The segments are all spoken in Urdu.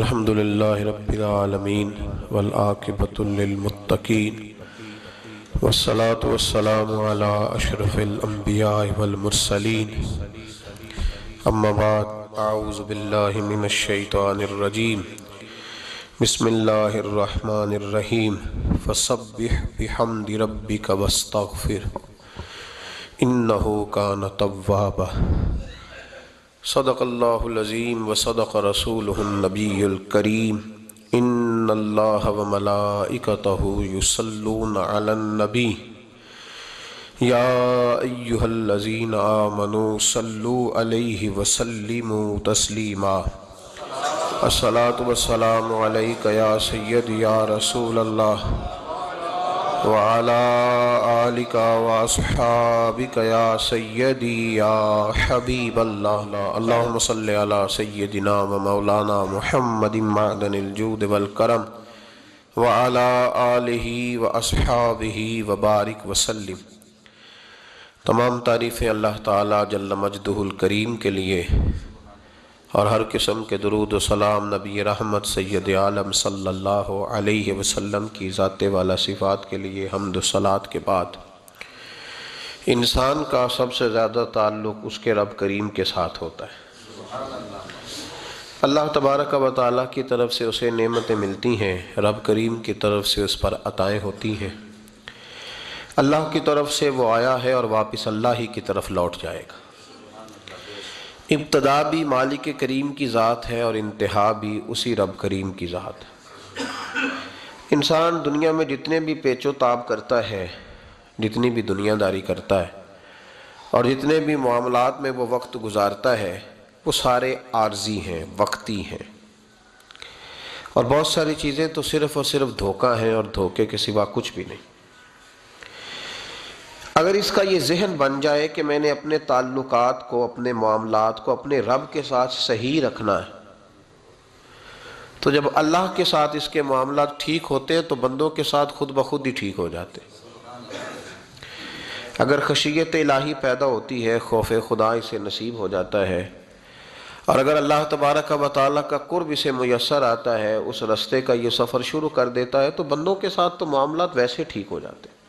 الحمد لله رب العالمين والآقبة للمتقين والصلاة والسلام على أشرف الأنبياء والمرسلين أما بعد أعوذ بالله من الشيطان الرجيم بسم الله الرحمن الرحيم فسبح بحمد ربك واستغفر إنه كان توابا صدق اللہ العظیم و صدق رسول النبی الکریم. ان اللہ و ملائکتہ یسلون علی النبی. یا ایہا الذین آمنوا صلو علیہ وسلموا تسلیما. الصلاة والسلام علیکہ یا سید یا رسول اللہ. وعلى آلك وأصحابك يا سيدي يا حبيب الله. اللهم صل على سيدنا ومولانا محمد معدن الجود والكرم وعلى آله وأصحابه وبارك وسلم. تمام تعریفیں اللہ تعالی جل مجدہ الکریم کے لیے اور ہر قسم کے درود و سلام نبی رحمت سید عالم صلی اللہ علیہ وسلم کی ذات والا صفات کے لیے حمد و صلات کے بعد۔ انسان کا سب سے زیادہ تعلق اس کے رب کریم کے ساتھ ہوتا ہے۔ اللہ تبارک و تعالیٰ کی طرف سے اسے نعمتیں ملتی ہیں، رب کریم کی طرف سے اس پر عطائیں ہوتی ہیں۔ اللہ کی طرف سے وہ آیا ہے اور واپس اللہ ہی کی طرف لوٹ جائے گا۔ ابتدا بھی مالک کریم کی ذات ہے اور انتہا بھی اسی رب کریم کی ذات ہے۔ انسان دنیا میں جتنے بھی پیچ و تاب کرتا ہے، جتنی بھی دنیا داری کرتا ہے اور جتنے بھی معاملات میں وہ وقت گزارتا ہے، وہ سارے عارضی ہیں، وقتی ہیں۔ اور بہت ساری چیزیں تو صرف اور صرف دھوکہ ہیں اور دھوکے کے سوا کچھ بھی نہیں۔ اگر اس کا یہ ذہن بن جائے کہ میں نے اپنے تعلقات کو، اپنے معاملات کو اپنے رب کے ساتھ صحیح رکھنا ہے، تو جب اللہ کے ساتھ اس کے معاملات ٹھیک ہوتے ہیں تو بندوں کے ساتھ خود بخود ہی ٹھیک ہو جاتے۔ اگر خشیت الہی پیدا ہوتی ہے، خوف خدا اسے نصیب ہو جاتا ہے، اور اگر اللہ تبارک و تعالیٰ کا قرب اسے میسر آتا ہے، اس رستے کا یہ سفر شروع کر دیتا ہے، تو بندوں کے ساتھ تو معاملات ویسے ٹھیک ہو جاتے۔ ہیں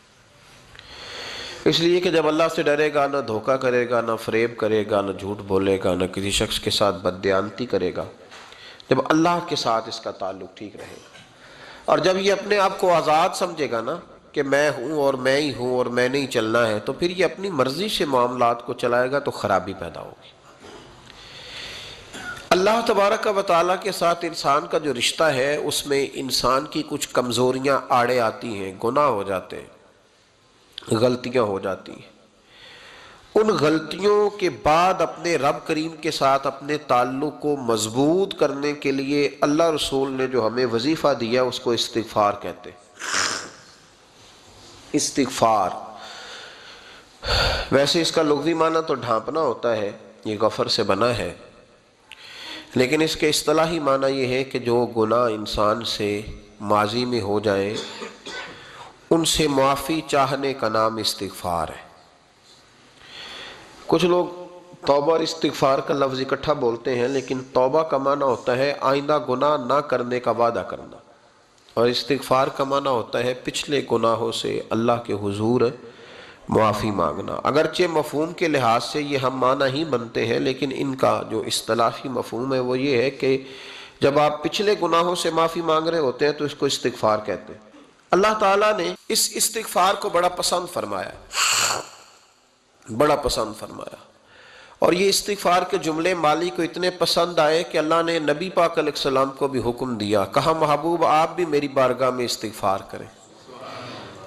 اس لیے کہ جب اللہ سے ڈرے گا، نہ دھوکہ کرے گا، نہ فریب کرے گا، نہ جھوٹ بولے گا، نہ کسی شخص کے ساتھ بدیانتی کرے گا، جب اللہ کے ساتھ اس کا تعلق ٹھیک رہے گا۔ اور جب یہ اپنے آپ کو آزاد سمجھے گا نا کہ میں ہوں اور میں ہی ہوں اور میں نہیں چلنا ہے، تو پھر یہ اپنی مرضی سے معاملات کو چلائے گا تو خرابی پیدا ہوگی۔ اللہ تبارک و تعالیٰ کے ساتھ انسان کا جو رشتہ ہے، اس میں انسان کی کچھ کمزوریاں آڑے آتی ہیں، گناہ ہو جاتے ہیں۔ غلطیاں ہو جاتی ہیں۔ ان غلطیوں کے بعد اپنے رب کریم کے ساتھ اپنے تعلق کو مضبوط کرنے کے لیے اللہ رسول نے جو ہمیں وظیفہ دیا اس کو استغفار کہتے استغفار۔ ویسے اس کا لغوی معنی تو ڈھانپنا ہوتا ہے، یہ غفر سے بنا ہے۔ لیکن اس کے اصطلاحی معنی یہ ہے کہ جو گناہ انسان سے ماضی میں ہو جائیں ان سے معافی چاہنے کا نام استغفار ہے۔ کچھ لوگ توبہ اور استغفار کا لفظ اکٹھا بولتے ہیں، لیکن توبہ کا معنی ہوتا ہے آئندہ گناہ نہ کرنے کا وعدہ کرنا۔ اور استغفار کا معنی ہوتا ہے پچھلے گناہوں سے اللہ کے حضور معافی مانگنا۔ اگرچہ مفہوم کے لحاظ سے یہ ہم معنی ہی بنتے ہیں، لیکن ان کا جو اصطلاحی مفہوم ہے وہ یہ ہے کہ جب آپ پچھلے گناہوں سے معافی مانگ رہے ہوتے ہیں تو اس کو استغفار کہتے ہیں۔ اللہ تعالیٰ نے اس استغفار کو بڑا پسند فرمایا۔ بڑا پسند فرمایا۔ اور یہ استغفار کے جملے مالی کو اتنے پسند آئے کہ اللہ نے نبی پاک علیہ السلام کو بھی حکم دیا۔ کہا محبوب آپ بھی میری بارگاہ میں استغفار کریں۔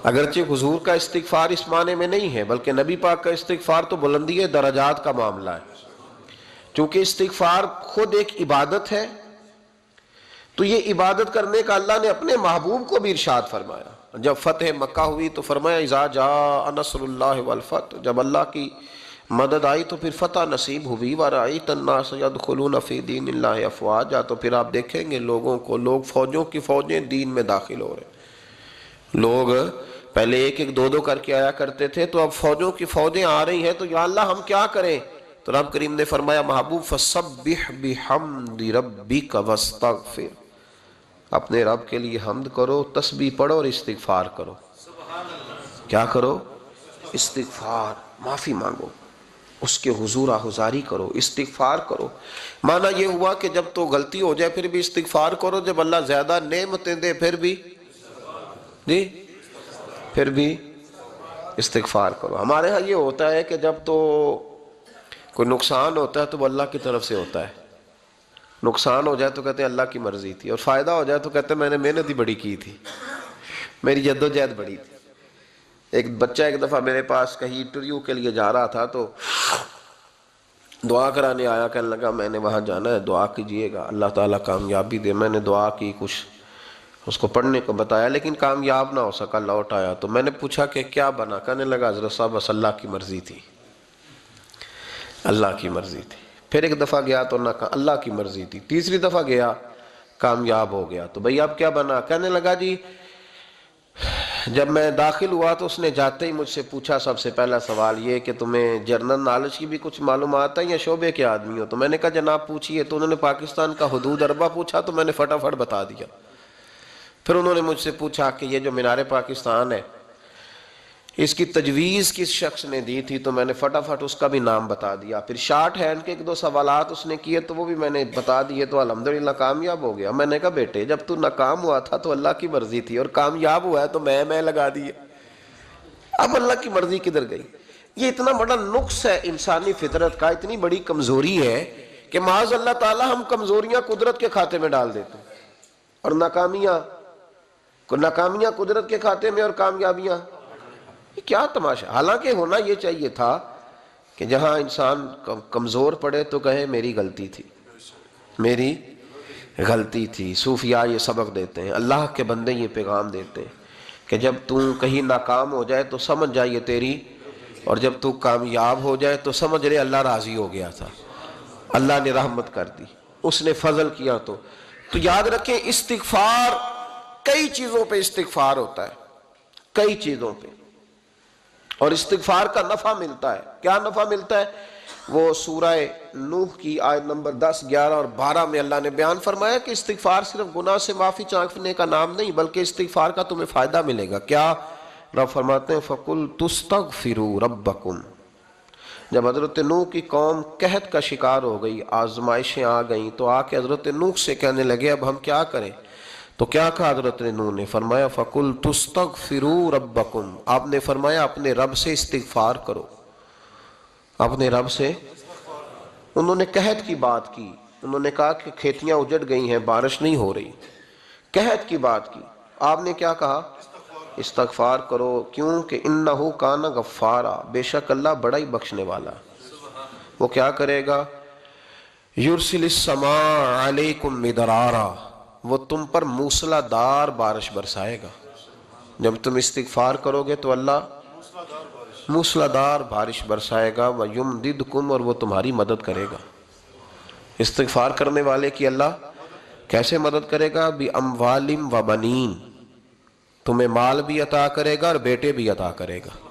اگرچہ حضور کا استغفار اس معنی میں نہیں ہے، بلکہ نبی پاک کا استغفار تو بلندی درجات کا معاملہ ہے۔ چونکہ استغفار خود ایک عبادت ہے تو یہ عبادت کرنے کا اللہ نے اپنے محبوب کو بھی ارشاد فرمایا۔ جب فتح مکہ ہوئی تو فرمایا، اذا جا نصر اللہ والفتح جب اللہ کی مدد آئی تو پھر فتح نصیب ہوئی۔ ورائیت الناس یدخلون فی دین اللہ افواجا تو پھر آپ دیکھیں گے لوگوں کو، لوگ فوجوں کی فوجیں دین میں داخل ہو رہے لوگ پہلے ایک ایک دو دو کر کے آیا کرتے تھے، تو اب فوجوں کی فوجیں آ رہی ہیں۔ تو یا اللہ ہم کیا کریں؟ تو رب کریم نے فرمایا، محبوب، فسبح بحمد ربک واستغفر اپنے رب کے لیے حمد کرو، تسبیح پڑھو اور استغفار کرو۔ کیا کرو؟ استغفار، معافی مانگو۔ اس کے حضور آہزاری کرو، استغفار کرو۔ مانا یہ ہوا کہ جب تو غلطی ہو جائے پھر بھی استغفار کرو، جب اللہ زیادہ نعمتیں دے پھر بھی۔ جی؟ پھر بھی استغفار کرو۔ ہمارے ہاں یہ ہوتا ہے کہ جب تو کوئی نقصان ہوتا ہے تو وہ اللہ کی طرف سے ہوتا ہے۔ نقصان ہو جائے تو کہتے ہیں اللہ کی مرضی تھی اور فائدہ ہو جائے تو کہتے ہیں میں نے محنت ہی بڑی کی تھی۔ میری جد و جہد بڑی تھی۔ ایک بچہ ایک دفعہ میرے پاس کہیں انٹرویو کے لیے جا رہا تھا تو دعا کرانے آیا، کہنے لگا میں نے وہاں جانا ہے، دعا کیجیے گا اللہ تعالیٰ کامیابی دے۔ میں نے دعا کی، کچھ اس کو پڑھنے کو بتایا، لیکن کامیاب نہ ہو سکا، لوٹ آیا۔ تو میں نے پوچھا کہ کیا بنا؟ کہنے لگا، حضرت صاحب، بس اللہ کی مرضی تھی۔ اللہ کی مرضی تھی۔ پھر ایک دفعہ گیا تو نہ اللہ کی مرضی تھی۔ تیسری دفعہ گیا، کامیاب ہو گیا۔ تو بھئی اب کیا بنا؟ کہنے لگا جی جب میں داخل ہوا تو اس نے جاتے ہی مجھ سے پوچھا سب سے پہلا سوال یہ کہ تمہیں جرنل نالج کی بھی کچھ معلومات ہے یا شعبے کے آدمی ہو؟ تو میں نے کہا، جناب، پوچھئے۔ تو انہوں نے پاکستان کا حدود اربا پوچھا تو میں نے فٹافٹ بتا دیا۔ پھر انہوں نے مجھ سے پوچھا کہ یہ جو مینار پاکستان ہے اس کی تجویز کس شخص نے دی تھی تو میں نے فٹافٹ اس کا بھی نام بتا دیا۔ پھر شارٹ ہینڈ کے ایک دو سوالات اس نے کیے تو وہ بھی میں نے بتا دیے تو الحمدللہ کامیاب ہو گیا۔ میں نے کہا بیٹے جب تو ناکام ہوا تھا تو اللہ کی مرضی تھی اور کامیاب ہوا ہے تو میں میں لگا دیے۔ اب اللہ کی مرضی کدھر گئی؟ یہ اتنا بڑا نقص ہے انسانی فطرت کا، اتنی بڑی کمزوری ہے کہ معاذ اللہ تعالی ہم کمزوریاں قدرت کے کھاتے میں ڈال دیتے اور ناکامیاں ناکامیاں قدرت کے کھاتے میں اور کامیابیاں۔ کیا تماشا؟ حالانکہ ہونا یہ چاہیے تھا کہ جہاں انسان کمزور پڑے تو کہے میری غلطی تھی۔ میری غلطی تھی۔ صوفیاء یہ سبق دیتے ہیں۔ اللہ کے بندے یہ پیغام دیتے ہیں کہ جب تو کہیں ناکام ہو جائے تو سمجھ جائے تیری، اور جب تو کامیاب ہو جائے تو سمجھ رہے اللہ راضی ہو گیا تھا۔ اللہ نے رحمت کر دی۔ اس نے فضل کیا تو۔ تو یاد رکھیں، استغفار کئی چیزوں پہ استغفار ہوتا ہے۔ کئی چیزوں پہ۔ اور استغفار کا نفع ملتا ہے۔ کیا نفع ملتا ہے؟ وہ سورہ نوح کی آیت نمبر دس، گیارہ اور بارہ میں اللہ نے بیان فرمایا کہ استغفار صرف گناہ سے معافی چانکنے کا نام نہیں، بلکہ استغفار کا تمہیں فائدہ ملے گا۔ کیا رب فرماتے ہیں؟ فَقُلْ تُسْتَغْفِرُوا رَبَّكُمْ۔ جب حضرت نوح کی قوم قہد کا شکار ہو گئی، آزمائشیں آ گئیں، تو آ کے حضرت نوح سے کہنے لگے، اب ہم کیا کریں؟ تو کیا کہا حضرت نو نے فرمایا فکل تستغ فرو آپ نے فرمایا، اپنے رب سے استغفار کرو۔ اپنے رب سے۔ انہوں نے قحط کی بات کی۔ انہوں نے کہا کہ کھیتیاں اجڑ گئی ہیں، بارش نہیں ہو رہی۔ قحط کی بات کی۔ آپ نے کیا کہا؟ استغفار کرو کیوں کہ انہو کانا غفارا۔ بے شک اللہ بڑا ہی بخشنے والا۔ وہ کیا کرے گا؟ یرسل السماء علیکم مدرارا۔ وہ تم پر موسلا دار بارش برسائے گا۔ جب تم استغفار کرو گے تو اللہ موسلا دار بارش برسائے گا، وہ یم دد کم اور وہ تمہاری مدد کرے گا۔ استغفار کرنے والے کی اللہ کیسے مدد کرے گا؟ بھی اموالم و بنین۔ تمہیں مال بھی عطا کرے گا اور بیٹے بھی عطا کرے گا۔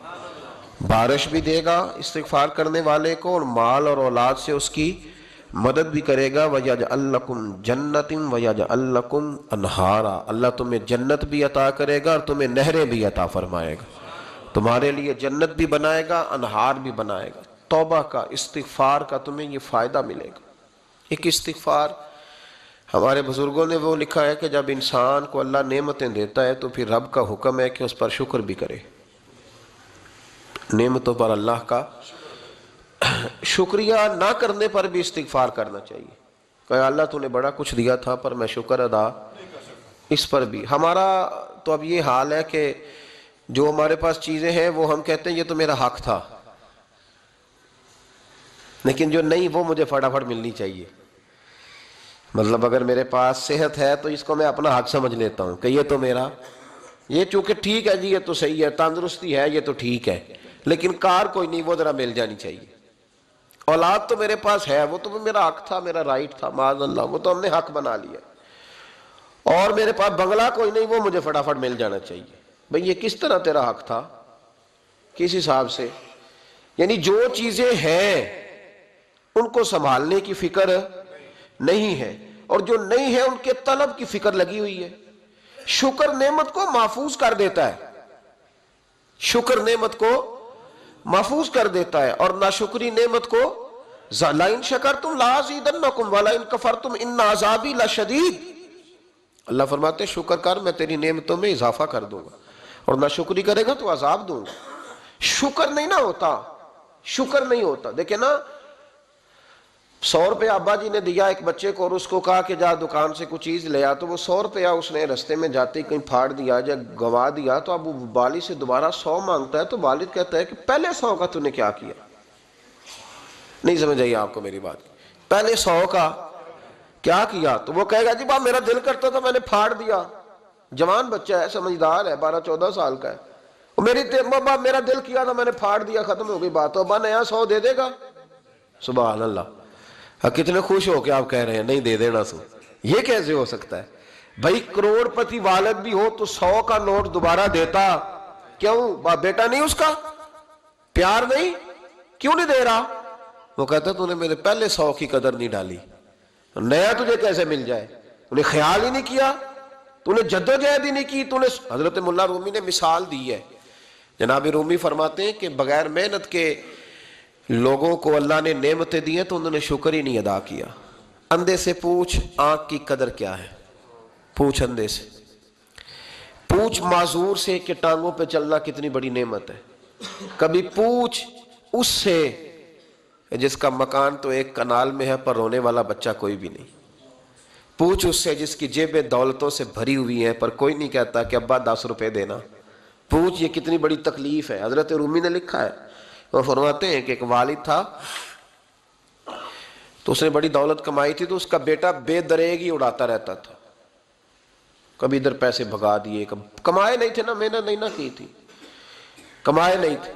بارش بھی دے گا استغفار کرنے والے کو اور مال اور اولاد سے اس کی مدد بھی کرے گا، وَيَجْعَلْ جَنَّتٍ وَيَجْعَلْ انہارا اللہ تمہیں جنت بھی عطا کرے گا اور تمہیں نہریں بھی عطا فرمائے گا۔ تمہارے لیے جنت بھی بنائے گا، انہار بھی بنائے گا۔ توبہ کا، استغفار کا تمہیں یہ فائدہ ملے گا۔ ایک استغفار، ہمارے بزرگوں نے وہ لکھا ہے کہ جب انسان کو اللہ نعمتیں دیتا ہے تو پھر رب کا حکم ہے کہ اس پر شکر بھی کرے۔ نعمتوں پر اللہ کا شکریہ نہ کرنے پر بھی استغفار کرنا چاہیے۔ کہ اللہ تو نے بڑا کچھ دیا تھا، پر میں شکر ادا اس پر بھی۔ ہمارا تو اب یہ حال ہے کہ جو ہمارے پاس چیزیں ہیں، وہ ہم کہتے ہیں یہ تو میرا حق تھا۔ لیکن جو نہیں، وہ مجھے فٹافٹ ملنی چاہیے۔ مطلب اگر میرے پاس صحت ہے تو اس کو میں اپنا حق سمجھ لیتا ہوں کہ یہ تو میرا۔ یہ چونکہ ٹھیک ہے جی یہ تو صحیح ہے، تندرستی ہے، یہ تو ٹھیک ہے۔ لیکن کار کوئی نہیں، وہ ذرا مل جانی چاہیے۔ اولاد تو میرے پاس ہے، وہ تو میرا حق تھا، میرا رائٹ تھا، معاذ اللہ، وہ تو ہم نے حق بنا لیا۔ اور میرے پاس بنگلہ کوئی نہیں، وہ مجھے فٹافٹ مل جانا چاہیے۔ بھئی یہ کس طرح تیرا حق تھا؟ کس حساب سے؟ یعنی جو چیزیں ہیں، ان کو سنبھالنے کی فکر نہیں ہے۔ اور جو نہیں ہے، ان کے طلب کی فکر لگی ہوئی ہے۔ شکر نعمت کو محفوظ کر دیتا ہے۔ شکر نعمت کو محفوظ کر دیتا ہے اور ناشکری نعمت کو لائن شکر تم لازیدنکم ولائن کفر تم ان عذابی لشدید اللہ فرماتے شکر کر، میں تیری نعمتوں میں اضافہ کر دوں گا۔ اور ناشکری کرے گا تو عذاب دوں گا۔ شکر نہیں نہ ہوتا، شکر نہیں ہوتا۔ دیکھیں نا سو روپے ابا جی نے دیا، ایک بچے کو، اور اس کو کہا کہ جا دکان سے کچھ چیز لے آ۔ تو وہ سو روپیہ اس نے رستے میں جاتے کہیں پھاڑ دیا یا گوا دیا۔ تو اب وہ والد سے دوبارہ سو مانگتا ہے تو والد کہتا ہے کہ پہلے سو کا تو نے کیا کیا؟ نہیں سمجھ آئی آپ کو میری بات۔ پہلے سو کا کیا کیا؟ تو وہ کہے گا جی با میرا دل کرتا تھا، میں نے پھاڑ دیا۔ جوان بچہ ہے، سمجھدار ہے، بارہ چودہ سال کا ہے۔ میری با میرا دل کیا تھا، میں نے پھاڑ دیا، ختم ہو گئی بات۔ تو ابا نیا سو دے دے گا؟ سبحان اللہ۔ کتنے خوش ہو کے آپ کہہ رہے ہیں، نہیں دے دینا سو۔ یہ کیسے ہو سکتا ہے؟ بھائی کروڑ پتی والد بھی ہو تو سو کا نوٹ دوبارہ دیتا۔ کیوں؟ بیٹا نہیں اس کا؟ پیار نہیں؟ کیوں نہیں دے رہا؟ وہ کہتا تو نے میرے پہلے سو کی قدر نہیں ڈالی۔ نیا تجھے کیسے مل جائے؟ انہیں خیال ہی نہیں کیا۔ تو نے جد و جہد ہی نہیں کی۔ تو نے حضرت ملا رومی نے مثال دی ہے۔ جناب رومی فرماتے ہیں کہ بغیر محنت کے لوگوں کو اللہ نے نعمتیں دی ہیں تو انہوں نے شکر ہی نہیں ادا کیا۔ اندھے سے پوچھ آنکھ کی قدر کیا ہے؟ پوچھ اندھے سے۔ پوچھ معذور سے کہ ٹانگوں پہ چلنا کتنی بڑی نعمت ہے۔ کبھی پوچھ اس سے جس کا مکان تو ایک کنال میں ہے پر رونے والا بچہ کوئی بھی نہیں۔ پوچھ اس سے جس کی جیبیں دولتوں سے بھری ہوئی ہیں پر کوئی نہیں کہتا کہ ابا دس روپے دینا۔ پوچھ یہ کتنی بڑی تکلیف ہے۔ حضرت رومی نے لکھا ہے۔ وہ فرماتے ہیں کہ ایک والد تھا، تو اس نے بڑی دولت کمائی تھی، تو اس کا بیٹا بے دریگ ہی اڑاتا رہتا تھا۔ کبھی ادھر پیسے بھگا دیے کمائے نہیں تھے نا، محنت نہیں نہ کی تھی۔ کمائے نہیں تھے۔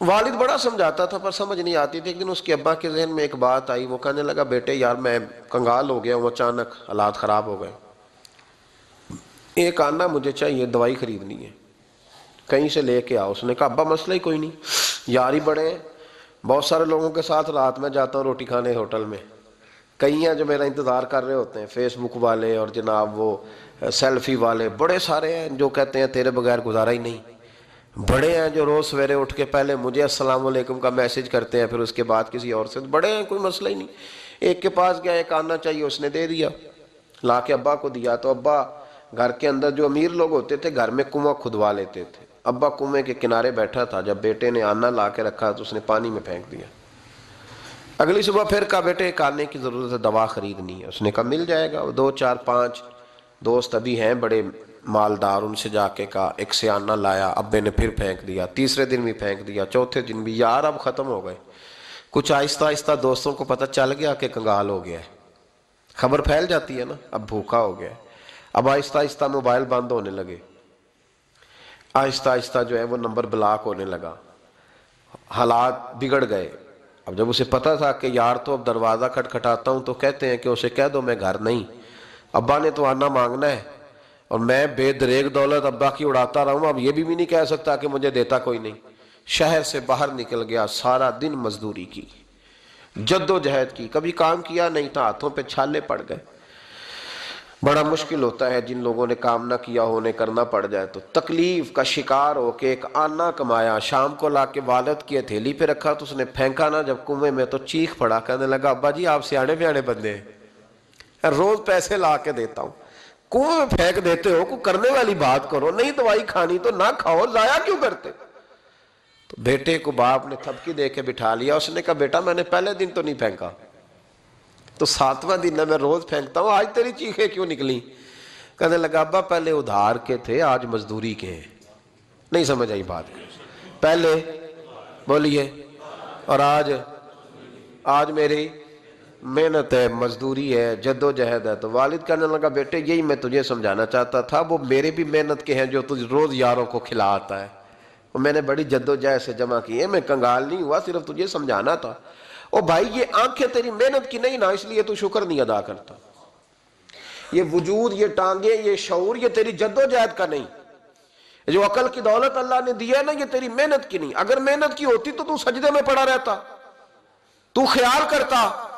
والد بڑا سمجھاتا تھا، پر سمجھ نہیں آتی تھی۔ ایک دن اس کے ابا کے ذہن میں ایک بات آئی، وہ کہنے لگا، بیٹے یار، میں کنگال ہو گیا ہوں، اچانک حالات خراب ہو گئے۔ ایک آنا مجھے چاہیے، دوائی خریدنی ہے۔ کہیں سے لے کے آؤ۔ اس نے کہا، ابا، مسئلہ ہی کوئی نہیں۔ یار ہی بڑے ہیں۔ بہت سارے لوگوں کے ساتھ رات میں جاتا ہوں روٹی کھانے ہوٹل میں۔ کئی ہیں جو میرا انتظار کر رہے ہوتے ہیں، فیس بک والے اور جناب وہ سیلفی والے۔ بڑے سارے ہیں جو کہتے ہیں، تیرے بغیر گزارا ہی نہیں۔ بڑے ہیں جو روز سویرے اٹھ کے پہلے مجھے السلام علیکم کا میسج کرتے ہیں، پھر اس کے بعد کسی اور سے۔ بڑے ہیں، کوئی مسئلہ ہی نہیں۔ ایک کے پاس گیا ایک آنا چاہیے، اس نے دے دیا۔ لا کے ابا کو دیا۔ تو ابا، گھر کے اندر جو امیر لوگ ہوتے تھے، گھر میں کنواں کھدوا لیتے تھے۔ ابا کنویں کے کنارے بیٹھا تھا، جب بیٹے نے آنا لا کے رکھا تو اس نے پانی میں پھینک دیا۔ اگلی صبح پھر کہا، بیٹے کھانے کی ضرورت ہے، دوا خریدنی ہے۔ اس نے کہا، مل جائے گا۔ دو، چار، پانچ دوست ابھی ہیں، بڑے مالدار۔ ان سے جا کے کہا، ایک سے آنا لایا، ابے نے پھر پھینک دیا۔ تیسرے دن بھی پھینک دیا، چوتھے دن بھی۔ یار، اب ختم ہو گئے۔ کچھ آہستہ آہستہ دوستوں کو پتہ چل گیا کہ کنگال ہو گیا ہے۔ خبر پھیل جاتی ہے نا، اب بھوکا ہو گیا ہے۔ اب آہستہ آہستہ موبائل بند ہونے لگے۔ آہستہ آہستہ جو ہے وہ نمبر بلاک ہونے لگا۔ حالات بگڑ گئے۔ اب جب اسے پتا تھا کہ یار تو اب دروازہ کھٹ کھٹاتا ہوں تو کہتے ہیں کہ اسے کہہ دو میں گھر نہیں۔ ابا نے تو آنا مانگنا ہے اور میں بے دریگ دولت ابا کی اڑاتا رہا ہوں۔ اب یہ بھی نہیں کہہ سکتا کہ مجھے دیتا کوئی نہیں۔ شہر سے باہر نکل گیا، سارا دن مزدوری کی، جد و جہد کی۔ کبھی کام کیا نہیں تھا، ہاتھوں پہ چھالے پڑ گئے۔ بڑا مشکل ہوتا ہے جن لوگوں نے کام نہ کیا ہونے کرنا پڑ جائے۔ تو تکلیف کا شکار ہو کے ایک آنا کمایا، شام کو لا کے والد کی تھیلی پہ رکھا تو اس نے پھینکا نہ جب کنویں میں تو چیخ پڑا، کہنے لگا، ابا جی آپ سیانے پیانے بندے ہیں۔ روز پیسے لا کے دیتا ہوں۔ کنویں میں پھینک دیتے ہو کو کرنے والی بات کرو، نہیں دوائی کھانی تو نہ کھاؤ، ضائع کیوں کرتے؟ تو بیٹے کو باپ نے تھپکی دے کے بٹھا لیا۔ اس نے کہا، بیٹا میں نے پہلے دن تو نہیں پھینکا۔ تو ساتواں دن میں روز پھینکتا ہوں، آج تیری چیخیں کیوں نکلی کہنے لگا، ابا، پہلے ادھار کے تھے، آج مزدوری کے ہیں۔ نہیں سمجھ آئی بات۔ پہلے، بولیے، اور آج آج میری محنت ہے، مزدوری ہے جد و جہد ہے۔ تو والد کہنے لگا، بیٹے، یہی میں تجھے سمجھانا چاہتا تھا، وہ میرے بھی محنت کے ہیں جو تجھ روز یاروں کو کھلا آتا ہے۔ وہ میں نے بڑی جد و جہد سے جمع کی۔ ہے میں کنگال نہیں ہوا، صرف تجھے سمجھانا تھا۔ او بھائی، یہ آنکھیں تیری محنت کی نہیں نا، اس لیے تو شکر نہیں ادا کرتا۔ یہ وجود، یہ ٹانگیں، یہ شعور، یہ تیری جد و جہد کا نہیں۔ جو عقل کی دولت اللہ نے دیا نا، یہ تیری محنت کی نہیں۔ اگر محنت کی ہوتی تو تو سجدے میں پڑا رہتا۔ تو خیال کرتا۔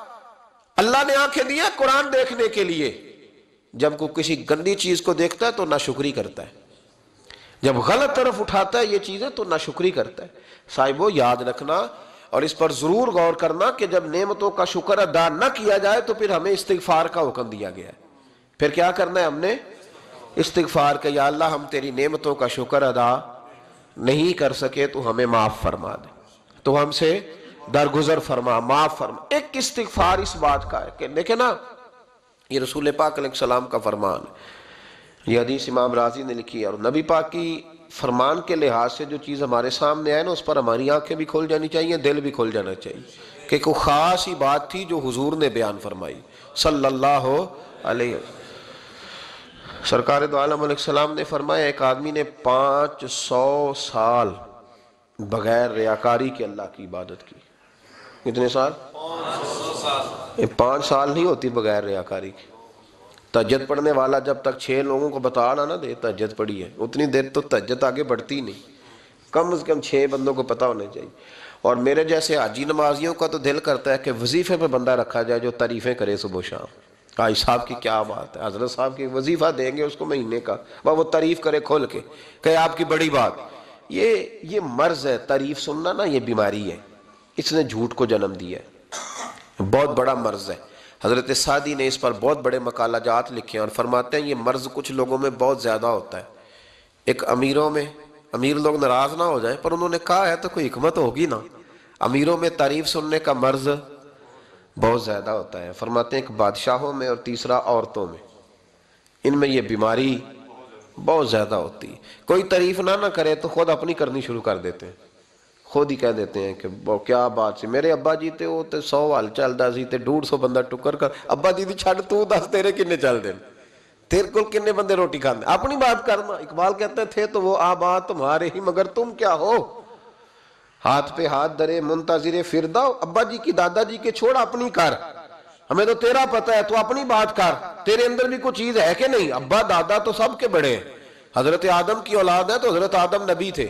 اللہ نے آنکھیں دیا قرآن دیکھنے کے لیے۔ جب کو کسی گندی چیز کو دیکھتا ہے تو نہ شکری کرتا ہے۔ جب غلط طرف اٹھاتا ہے یہ چیزیں تو نہ شکری کرتا ہے۔ صاحبو یاد رکھنا اور اس پر ضرور غور کرنا کہ جب نعمتوں کا شکر ادا نہ کیا جائے تو پھر ہمیں استغفار کا حکم دیا گیا ہے۔ پھر کیا کرنا ہے ہم نے؟ استغفار کہ یا اللہ ہم تیری نعمتوں کا شکر ادا نہیں کر سکے تو ہمیں معاف فرما دے۔ تو ہم سے درگزر فرما، معاف فرما۔ ایک استغفار اس بات کا ہے کہ دیکھیں نا، یہ رسول پاک علیہ السلام کا فرمان ہے۔ یہ حدیث امام راضی نے لکھی ہے اور نبی پاک کی فرمان کے لحاظ سے جو چیز ہمارے سامنے آئے نا، اس پر ہماری آنکھیں بھی کھول جانی چاہیے، دل بھی کھول جانا چاہیے۔ کہ کوئی خاص ہی بات تھی جو حضور نے بیان فرمائی۔ صلی اللہ علیہ سرکار دو عالم علیہ السلام نے فرمایا، ایک آدمی نے پانچ سو سال بغیر ریاکاری کے اللہ کی عبادت کی۔ کتنے سال۔ یہ پانچ سال نہیں ہوتی بغیر ریاکاری کی۔ تجد پڑھنے والا جب تک چھ لوگوں کو بتا نہ دے، تجد پڑھی ہے۔ اتنی دیر تو تجد آگے بڑھتی نہیں۔ کم از کم چھ بندوں کو پتا ہونا چاہیے۔ اور میرے جیسے حاجی نمازیوں کا تو دل کرتا ہے کہ وظیفے پہ بندہ رکھا جائے جو تعریفیں کرے صبح و شام۔ حاج صاحب کی کیا بات ہے؟ حضرت صاحب کی وظیفہ دیں گے اس کو مہینے کا۔ وہ تعریف کرے کھول کے کہ آپ کی بڑی بات۔ یہ یہ مرض ہے۔ تعریف سننا نا یہ بیماری ہے۔ اس نے جھوٹ کو جنم دیا ہے۔ بہت بڑا مرض ہے۔ حضرت سعدی نے اس پر بہت بڑے مقالہ جات لکھے ہیں اور فرماتے ہیں یہ مرض کچھ لوگوں میں بہت زیادہ ہوتا ہے۔ ایک امیروں میں امیر لوگ ناراض نہ ہو جائیں، پر انہوں نے کہا ہے تو کوئی حکمت ہوگی نا۔ امیروں میں تعریف سننے کا مرض بہت زیادہ ہوتا ہے۔ فرماتے ہیں کہ بادشاہوں میں اور تیسرا عورتوں میں۔ ان میں یہ بیماری بہت زیادہ ہوتی۔ ہے کوئی تعریف نہ نہ کرے تو خود اپنی کرنی شروع کر دیتے ہیں۔ خود ہی کہہ دیتے ہیں کہ کیا بات سی، میرے ابا جی تے وہ تے سو وال چلتا سی تے ڈوڑ سو بندہ ٹکر کر، ابا جی دی چھڑ تو دس تیرے کنے چل دیں تیرے کل کنے بندے روٹی کھانے اپنی بات کرنا، اقبال کہتے تھے تو وہ آباد تمہارے ہی، مگر تم کیا ہو؟ ہاتھ پہ ہاتھ درے، منتظر فرداؤ ابا جی کی دادا جی کے چھوڑ اپنی کر۔ ہمیں تو تیرا پتہ ہے، تو اپنی بات کر۔ تیرے اندر بھی کوئی چیز ہے کہ نہیں؟ ابا، دادا تو سب کے بڑے۔ ہیں حضرت آدم کی اولاد ہے تو حضرت آدم نبی تھے۔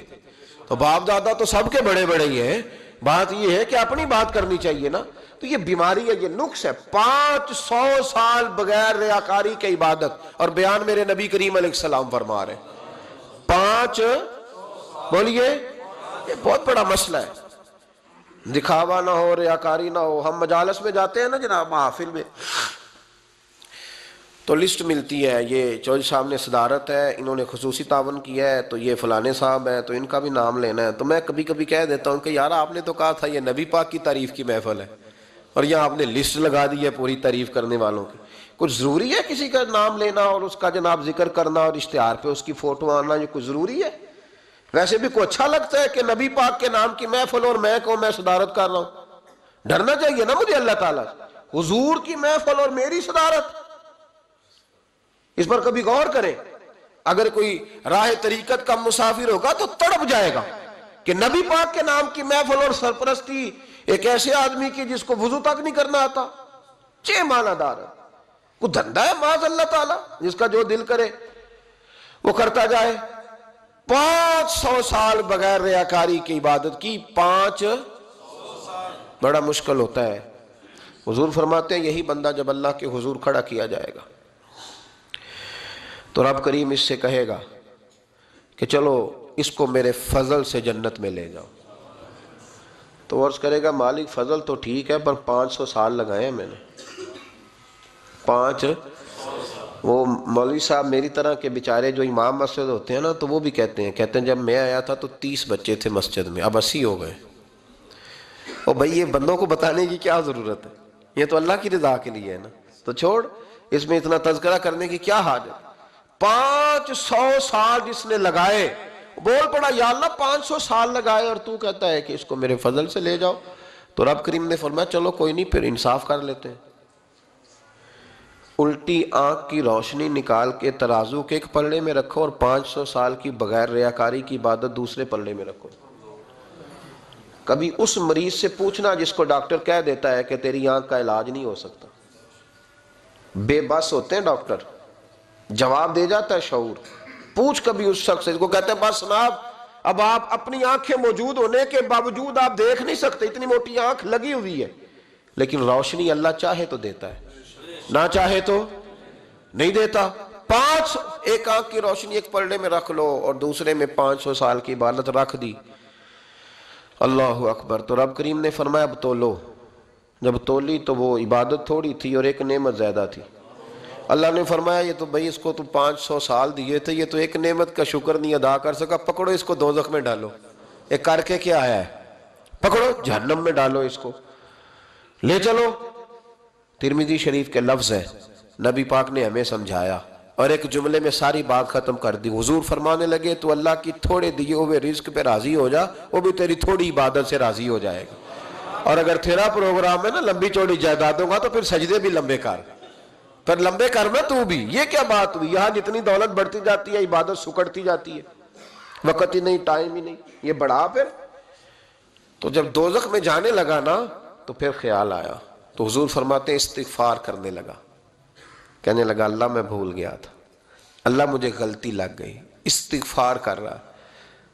تو باپ دادا تو سب کے بڑے بڑے ہی ہیں۔ بات یہ ہے کہ اپنی بات کرنی چاہیے نا۔ تو یہ بیماری ہے، یہ نقص ہے۔ پانچ سو سال بغیر ریاکاری کی عبادت۔ اور بیان میرے نبی کریم علیہ السلام فرما رہے پانچ، بولیے، یہ بہت بڑا مسئلہ ہے۔ دکھاوا نہ ہو، ریاکاری نہ ہو۔ ہم مجالس میں جاتے ہیں نا جناب، محافل میں۔ تو لسٹ ملتی ہے، یہ چوج صاحب نے صدارت ہے، انہوں نے خصوصی تعاون کیا ہے، تو یہ فلانے صاحب ہیں، تو ان کا بھی نام لینا ہے۔ تو میں کبھی کبھی کہہ دیتا ہوں کہ یار آپ نے تو کہا تھا یہ نبی پاک کی تعریف کی محفل ہے، اور یہاں آپ نے لسٹ لگا دی ہے پوری تعریف کرنے والوں کی۔ کچھ ضروری ہے کسی کا نام لینا اور اس کا جناب ذکر کرنا اور اشتہار پہ اس کی فوٹو آنا، یہ کچھ ضروری ہے؟ ویسے بھی کوئی اچھا لگتا ہے کہ نبی پاک کے نام کی محفل اور میں کو میں صدارت کر رہا ہوں۔ ڈرنا چاہیے نا مجھے اللہ تعالیٰ حضور کی محفل اور میری صدارت۔ اس پر کبھی غور کریں۔ اگر کوئی راہ طریقت کا مسافر ہوگا تو تڑپ جائے گا کہ نبی پاک کے نام کی محفل اور سرپرستی ایک ایسے آدمی کی جس کو وضو تک نہیں کرنا آتا۔ چھ مانا دار ہے۔ وہ دھندا ہے، معاذ اللہ تعالیٰ، جس کا جو دل کرے۔ وہ کرتا جائے۔ پانچ سو سال بغیر ریاکاری کی عبادت کی، پانچ بڑا مشکل ہوتا ہے۔ حضور فرماتے ہیں، یہی بندہ جب اللہ کے حضور کھڑا کیا جائے گا۔ تو رب کریم اس سے کہے گا کہ چلو اس کو میرے فضل سے جنت میں لے جاؤ۔ تو عرض کرے گا، مالک فضل تو ٹھیک ہے، پر پانچ سو سال لگائے ہیں میں نے۔ پانچ، وہ مولوی صاحب میری طرح کے بیچارے جو امام مسجد ہوتے ہیں نا، تو وہ بھی کہتے ہیں کہتے ہیں جب میں آیا تھا تو تیس بچے تھے مسجد میں، اب اسی ہو گئے۔ اور بھائی، یہ بندوں کو بتانے کی کیا ضرورت ہے؟ یہ تو اللہ کی رضا کے لیے ہے نا۔ تو چھوڑ، اس میں اتنا تذکرہ کرنے کی کیا حاجت؟ ہے پانچ سو سال جس نے لگائے، بول پڑا، یا اللہ پانچ سو سال لگائے اور تو کہتا ہے کہ اس کو میرے فضل سے لے جاؤ۔ تو رب کریم نے فرمایا، چلو کوئی نہیں، پھر انصاف کر لیتے ہیں۔ الٹی آنکھ کی روشنی نکال کے ترازو کے ایک پلڑے میں رکھو اور پانچ سو سال کی بغیر ریاکاری کی عبادت دوسرے پلڑے میں رکھو۔ کبھی اس مریض سے پوچھنا جس کو ڈاکٹر کہہ دیتا ہے کہ تیری آنکھ کا علاج نہیں ہو سکتا۔ بے بس ہوتے ہیں ڈاکٹر۔ جواب دے جاتا ہے شعور۔ پوچھ کبھی اس شخص سے کو کہتے ہیں بس ناب اب آپ اپنی آنکھیں موجود ہونے کے باوجود آپ دیکھ نہیں سکتے، اتنی موٹی آنکھ لگی ہوئی ہے۔ لیکن روشنی اللہ چاہے تو دیتا ہے۔ نہ چاہے تو نہیں دیتا۔ پانچ، ایک آنکھ کی روشنی ایک پلڑے میں رکھ لو اور دوسرے میں پانچ سو سال کی عبادت رکھ دی۔ اللہ اکبر۔ تو رب کریم نے فرمایا، اب تو لو جب تولی تو وہ عبادت تھوڑی تھی اور ایک نعمت زیادہ تھی۔ اللہ نے فرمایا، یہ تو بھائی اس کو تو پانچ سو سال دیے تھے، یہ تو ایک نعمت کا شکر نہیں ادا کر سکا۔ پکڑو اس کو دو میں ڈالو۔ ایک کر کے کیا آیا ہے؟ پکڑو، جہنم میں ڈالو اس کو۔ لے چلو۔ ترمیدی شریف کے لفظ ہے نبی پاک نے ہمیں سمجھایا۔ اور ایک جملے میں ساری بات ختم کر دی۔ حضور فرمانے لگے، تو اللہ کی تھوڑے دیے ہوئے رزق پہ راضی ہو جا، وہ بھی تیری تھوڑی عبادت سے راضی ہو جائے گا اور اگر تیرا پروگرام ہے نا، لمبی چوڑی جائیدادوں کا، تو پھر سجدے بھی لمبے کر پھر لمبے کرنا تو بھی۔ یہ کیا بات ہوئی؟ یہاں جتنی دولت بڑھتی جاتی ہے، عبادت سکڑتی جاتی ہے۔ وقت ہی نہیں ٹائم ہی نہیں۔ یہ بڑھا پھر۔ تو جب دوزخ میں جانے لگا نا، تو پھر خیال آیا۔ تو حضور فرماتے استغفار کرنے لگا۔ کہنے لگا، اللہ میں بھول گیا تھا۔ اللہ مجھے غلطی لگ گئی۔ استغفار کر رہا۔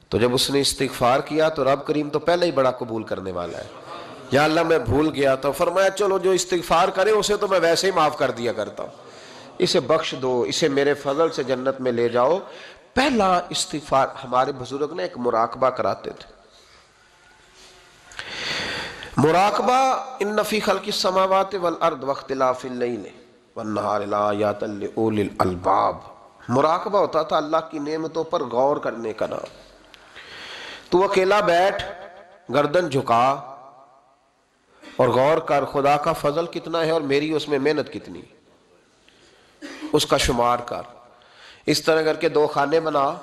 تو جب اس نے استغفار کیا، تو رب کریم تو پہلے ہی بڑا قبول کرنے والا ہے۔ یا اللہ میں بھول گیا تو فرمایا چلو جو استغفار کرے اسے تو میں ویسے ہی معاف کر دیا کرتا ہوں۔ اسے بخش دو، اسے میرے فضل سے جنت میں لے جاؤ۔ پہلا استغفار، ہمارے بزرگ نے ایک مراقبہ کراتے تھے۔ مراقبہ، ان نفی خلق السماوات والارض واختلاف اللیل والنہار الایات لأول الالباب۔ مراقبہ ہوتا تھا اللہ کی نعمتوں پر غور کرنے کا نام۔ تو اکیلا بیٹھ، گردن جھکا۔ اور غور کر، خدا کا فضل کتنا ہے اور میری اس میں محنت کتنی اس کا شمار کر۔ اس طرح کر کے دو خانے بنا۔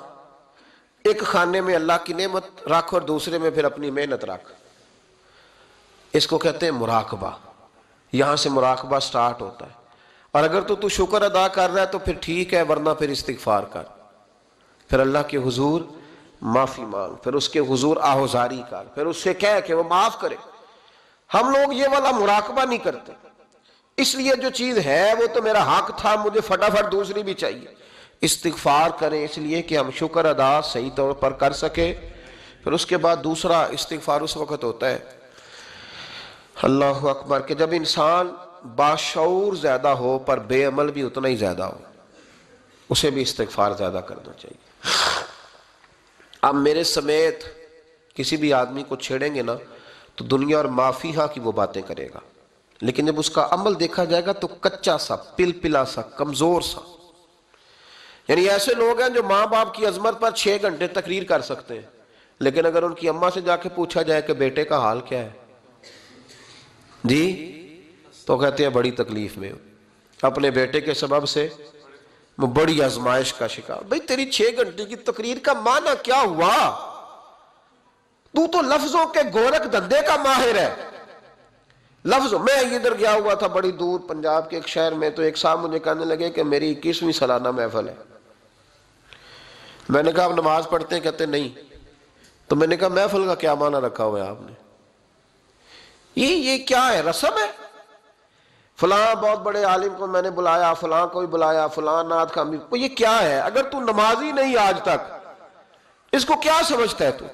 ایک خانے میں اللہ کی نعمت رکھ اور دوسرے میں پھر اپنی محنت رکھ۔ اس کو کہتے ہیں مراقبہ۔ یہاں سے مراقبہ سٹارٹ ہوتا ہے۔ اور اگر تو تو شکر ادا کر رہا ہے تو پھر ٹھیک ہے، ورنہ پھر استغفار کر۔ پھر اللہ کے حضور معافی مانگ۔ پھر اس کے حضور آہوزاری کر۔ پھر اس سے کہہ کہ وہ معاف کرے۔ ہم لوگ یہ والا مراقبہ نہیں کرتے۔ اس لیے جو چیز ہے وہ تو میرا حق تھا، مجھے فٹافٹ دوسری بھی چاہیے۔ استغفار کریں اس لیے کہ ہم شکر ادا صحیح طور پر کر سکے پھر اس کے بعد دوسرا استغفار اس وقت ہوتا ہے۔ اللہ اکبر کہ جب انسان باشعور زیادہ ہو پر بے عمل بھی اتنا ہی زیادہ ہو، اسے بھی استغفار زیادہ کرنا چاہیے۔ اب میرے سمیت کسی بھی آدمی کو چھیڑیں گے نا تو دنیا اور معافی ہاں کی وہ باتیں کرے گا۔ لیکن جب اس کا عمل دیکھا جائے گا تو کچا سا، پل پلا سا، کمزور سا۔ یعنی ایسے لوگ ہیں جو ماں باپ کی عظمت پر چھ گھنٹے تقریر کر سکتے ہیں۔ لیکن اگر ان کی اماں سے جا کے پوچھا جائے کہ بیٹے کا حال کیا ہے؟ جی؟ تو کہتے ہیں بڑی تکلیف میں۔ اپنے بیٹے کے سبب سے وہ بڑی آزمائش کا شکار۔ بھئی تیری چھ گھنٹے کی تقریر کا معنی کیا ہوا؟ تو تو لفظوں کے گورک دندے کا ماہر ہے۔ لفظ، میں ادھر گیا ہوا تھا بڑی دور پنجاب کے ایک شہر میں، تو ایک صاحب مجھے کہنے لگے کہ میری اکیسویں سالانہ محفل ہے۔ میں نے کہا، آپ نماز پڑھتے ہیں؟ کہتے نہیں۔ تو میں نے کہا، محفل کا کیا معنی رکھا ہوا ہے آپ نے؟ یہ یہ کیا ہے؟ رسم ہے؟ فلاں بہت بڑے عالم کو میں نے بلایا، فلاں کو بھی بلایا، فلاں نات کا یہ کیا ہے؟ اگر تو نمازی نہیں آج تک، اس کو کیا سمجھتا ہے تو؟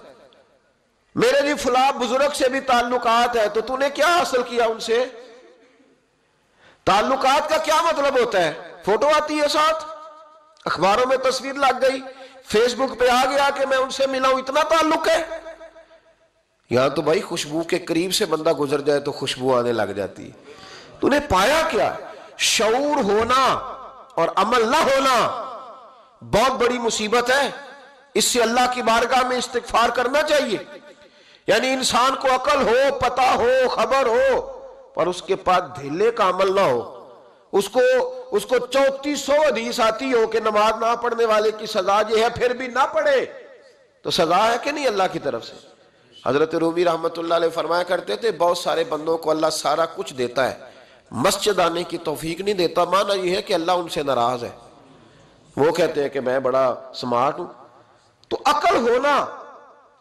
میرے جی فلاں بزرگ سے بھی تعلقات ہے، تو تو نے کیا حاصل کیا ان سے؟ تعلقات کا کیا مطلب ہوتا ہے؟ فوٹو آتی ہے ساتھ، اخباروں میں تصویر لگ گئی فیس بک پہ آ گیا کہ میں ان سے ملا ہوں، اتنا تعلق ہے۔ یہاں تو بھائی خوشبو کے قریب سے بندہ گزر جائے تو خوشبو آنے لگ جاتی۔ ہے تو نے پایا کیا؟ شعور ہونا اور عمل نہ ہونا بہت بڑی مصیبت ہے۔ اس سے اللہ کی بارگاہ میں استغفار کرنا چاہیے۔ یعنی انسان کو عقل ہو پتا ہو، خبر ہو، پر اس کے پاس دھلے کا عمل نہ ہو۔ اس کو اس کو چوتیس سو حدیث آتی ہو کہ نماز نہ پڑھنے والے کی سزا یہ ہے، پھر بھی نہ پڑھے۔ تو سزا ہے کہ نہیں اللہ کی طرف سے؟ حضرت رومی رحمت اللہ علیہ فرمایا کرتے تھے، بہت سارے بندوں کو اللہ سارا کچھ دیتا ہے۔ مسجد آنے کی توفیق نہیں دیتا، معنی یہ ہے کہ اللہ ان سے ناراض ہے۔ وہ کہتے ہیں کہ میں بڑا سمارٹ ہوں۔ تو عقل ہونا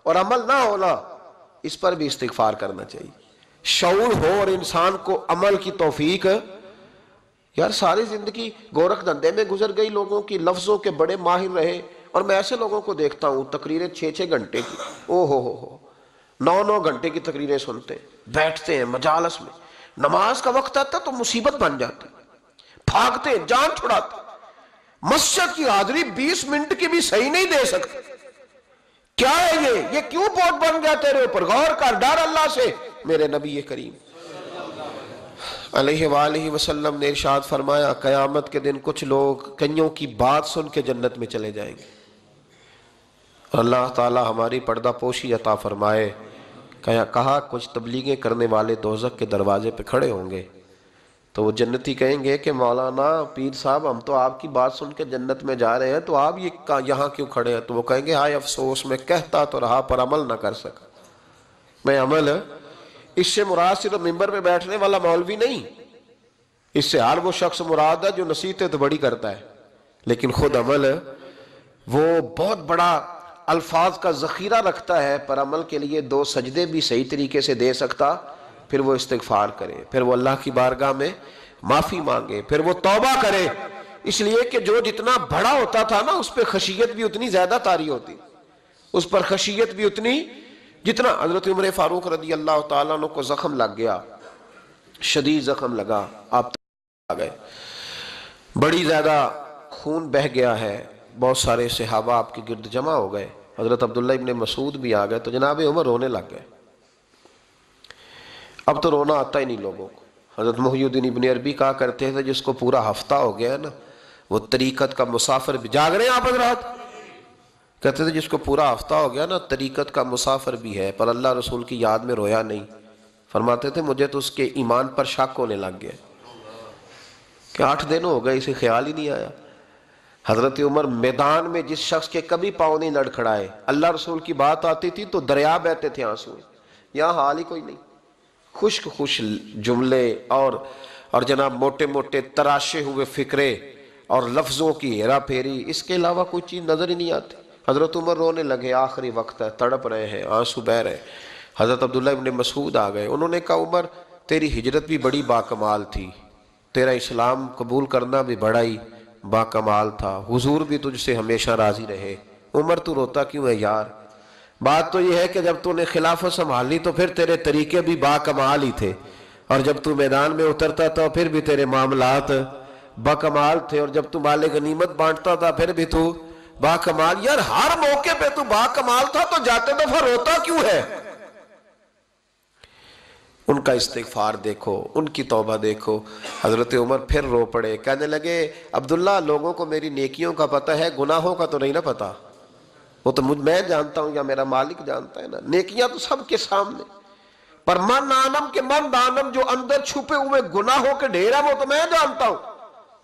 اور عمل نہ ہونا اس پر بھی استغفار کرنا چاہیے۔ شعور ہو اور انسان کو عمل کی توفیق، یار ساری زندگی گورکھ دندے میں گزر گئی، لوگوں کی لفظوں کے بڑے ماہر رہے۔ اور میں ایسے لوگوں کو دیکھتا ہوں، تقریریں چھ چھ گھنٹے کی۔ او ہو ہو ہو۔ نو نو گھنٹے کی تقریریں سنتے، بیٹھتے ہیں مجالس میں۔ نماز کا وقت آتا تو مصیبت بن جاتی۔ بھاگتے جان چھڑاتے مسجد کی حاضری بیس منٹ کی بھی صحیح نہیں دے سکتے۔ کیا ہے یہ؟ یہ کیوں بہت بن گیا تیرے اوپر؟ غور کر، ڈر اللہ سے۔ میرے نبی کریم۔ علیہ وآلہ وسلم نے ارشاد فرمایا، قیامت کے دن کچھ لوگ کنیوں کی بات سن کے جنت میں چلے جائیں گے۔ اللہ تعالی ہماری پردہ پوشی عطا فرمائے۔ کہا، کچھ تبلیغیں کرنے والے دوزک کے دروازے پہ کھڑے ہوں گے۔ تو وہ جنتی کہیں گے کہ مولانا پیر صاحب، ہم تو آپ کی بات سن کے جنت میں جا رہے ہیں، تو آپ یہ یہاں کیوں کھڑے ہیں؟ تو وہ کہیں گے، ہائے افسوس، میں کہتا تو رہا پر عمل نہ کر سکا۔ میں عمل اس سے مراد صرف ممبر پہ بیٹھنے والا مولوی نہیں، اس سے ہر وہ شخص مراد ہے جو نصیحتیں تو بڑی کرتا ہے، لیکن خود عمل وہ بہت بڑا الفاظ کا ذخیرہ رکھتا ہے، پر عمل کے لیے دو سجدے بھی صحیح طریقے سے دے سکتا۔ پھر وہ استغفار کرے پھر وہ اللہ کی بارگاہ میں معافی مانگے پھر وہ توبہ کرے اس لیے کہ جو جتنا بڑا ہوتا تھا نا، اس پہ خشیت بھی اتنی زیادہ تاری ہوتی۔ اس پر خشیت بھی اتنی جتنا حضرت عمر فاروق رضی اللہ تعالیٰ عنہ کو زخم لگ گیا، شدید زخم لگا، آپ گئے۔ بڑی زیادہ خون بہ گیا ہے، بہت سارے صحابہ آپ کے گرد جمع ہو گئے۔ حضرت عبداللہ ابن مسعود بھی آ گئے۔ تو جناب عمر رونے لگ گئے۔ اب تو رونا آتا ہی نہیں لوگوں کو۔ حضرت محی الدین ابن عربی کہا کرتے تھے، جس کو پورا ہفتہ ہو گیا ہے نا، وہ طریقت کا مسافر بھی جاگ رہے ہیں آپ حضرات۔ کہتے تھے، جس کو پورا ہفتہ ہو گیا نا، طریقت کا مسافر بھی ہے، پر اللہ رسول کی یاد میں رویا نہیں۔ فرماتے تھے، مجھے تو اس کے ایمان پر شک ہونے لگ گیا۔ کہ آٹھ دن ہو گئے، اسے خیال ہی نہیں آیا۔ حضرت عمر میدان میں جس شخص کے کبھی پاؤں نہیں لڑ کھڑائے اللہ رسول کی بات آتی تھی تو دریا بہتے تھے آنسو۔ یہاں حال ہی کوئی نہیں۔ خشک خوش جملے اور اور جناب موٹے موٹے تراشے ہوئے فکرے اور لفظوں کی ہیرا پھیری، اس کے علاوہ کوئی چیز نظر ہی نہیں آتی۔ حضرت عمر رونے لگے، آخری وقت ہے، تڑپ رہے ہیں، آنسو بہ رہے حضرت عبداللہ ابن مسعود آ گئے۔ انہوں نے کہا، عمر، تیری ہجرت بھی بڑی باکمال تھی، تیرا اسلام قبول کرنا بھی بڑا ہی باکمال تھا، حضور بھی تجھ سے ہمیشہ راضی رہے۔ عمر تو روتا کیوں ہے یار؟ بات تو یہ ہے کہ جب تو نے خلافت سنبھالی تو پھر تیرے طریقے بھی با کمال ہی تھے۔ اور جب تو میدان میں اترتا تھا پھر بھی تیرے معاملات با کمال تھے۔ اور جب تو مال غنیمت بانٹتا تھا پھر بھی تو با کمال یار ہر موقع پہ تو با کمال تھا تو جاتے دفعہ روتا کیوں ہے؟ ان کا استغفار دیکھو، ان کی توبہ دیکھو۔ حضرت عمر پھر رو پڑے۔ کہنے لگے، عبداللہ، لوگوں کو میری نیکیوں کا پتہ ہے، گناہوں کا تو نہیں نہ پتا وہ تو میں جانتا ہوں یا میرا مالک جانتا ہے نا۔ نیکیاں تو سب کے سامنے۔ پر من آنم کے من دانم جو اندر چھپے ہوئے گناہوں کے ڈھیرا وہ تو میں جانتا ہوں۔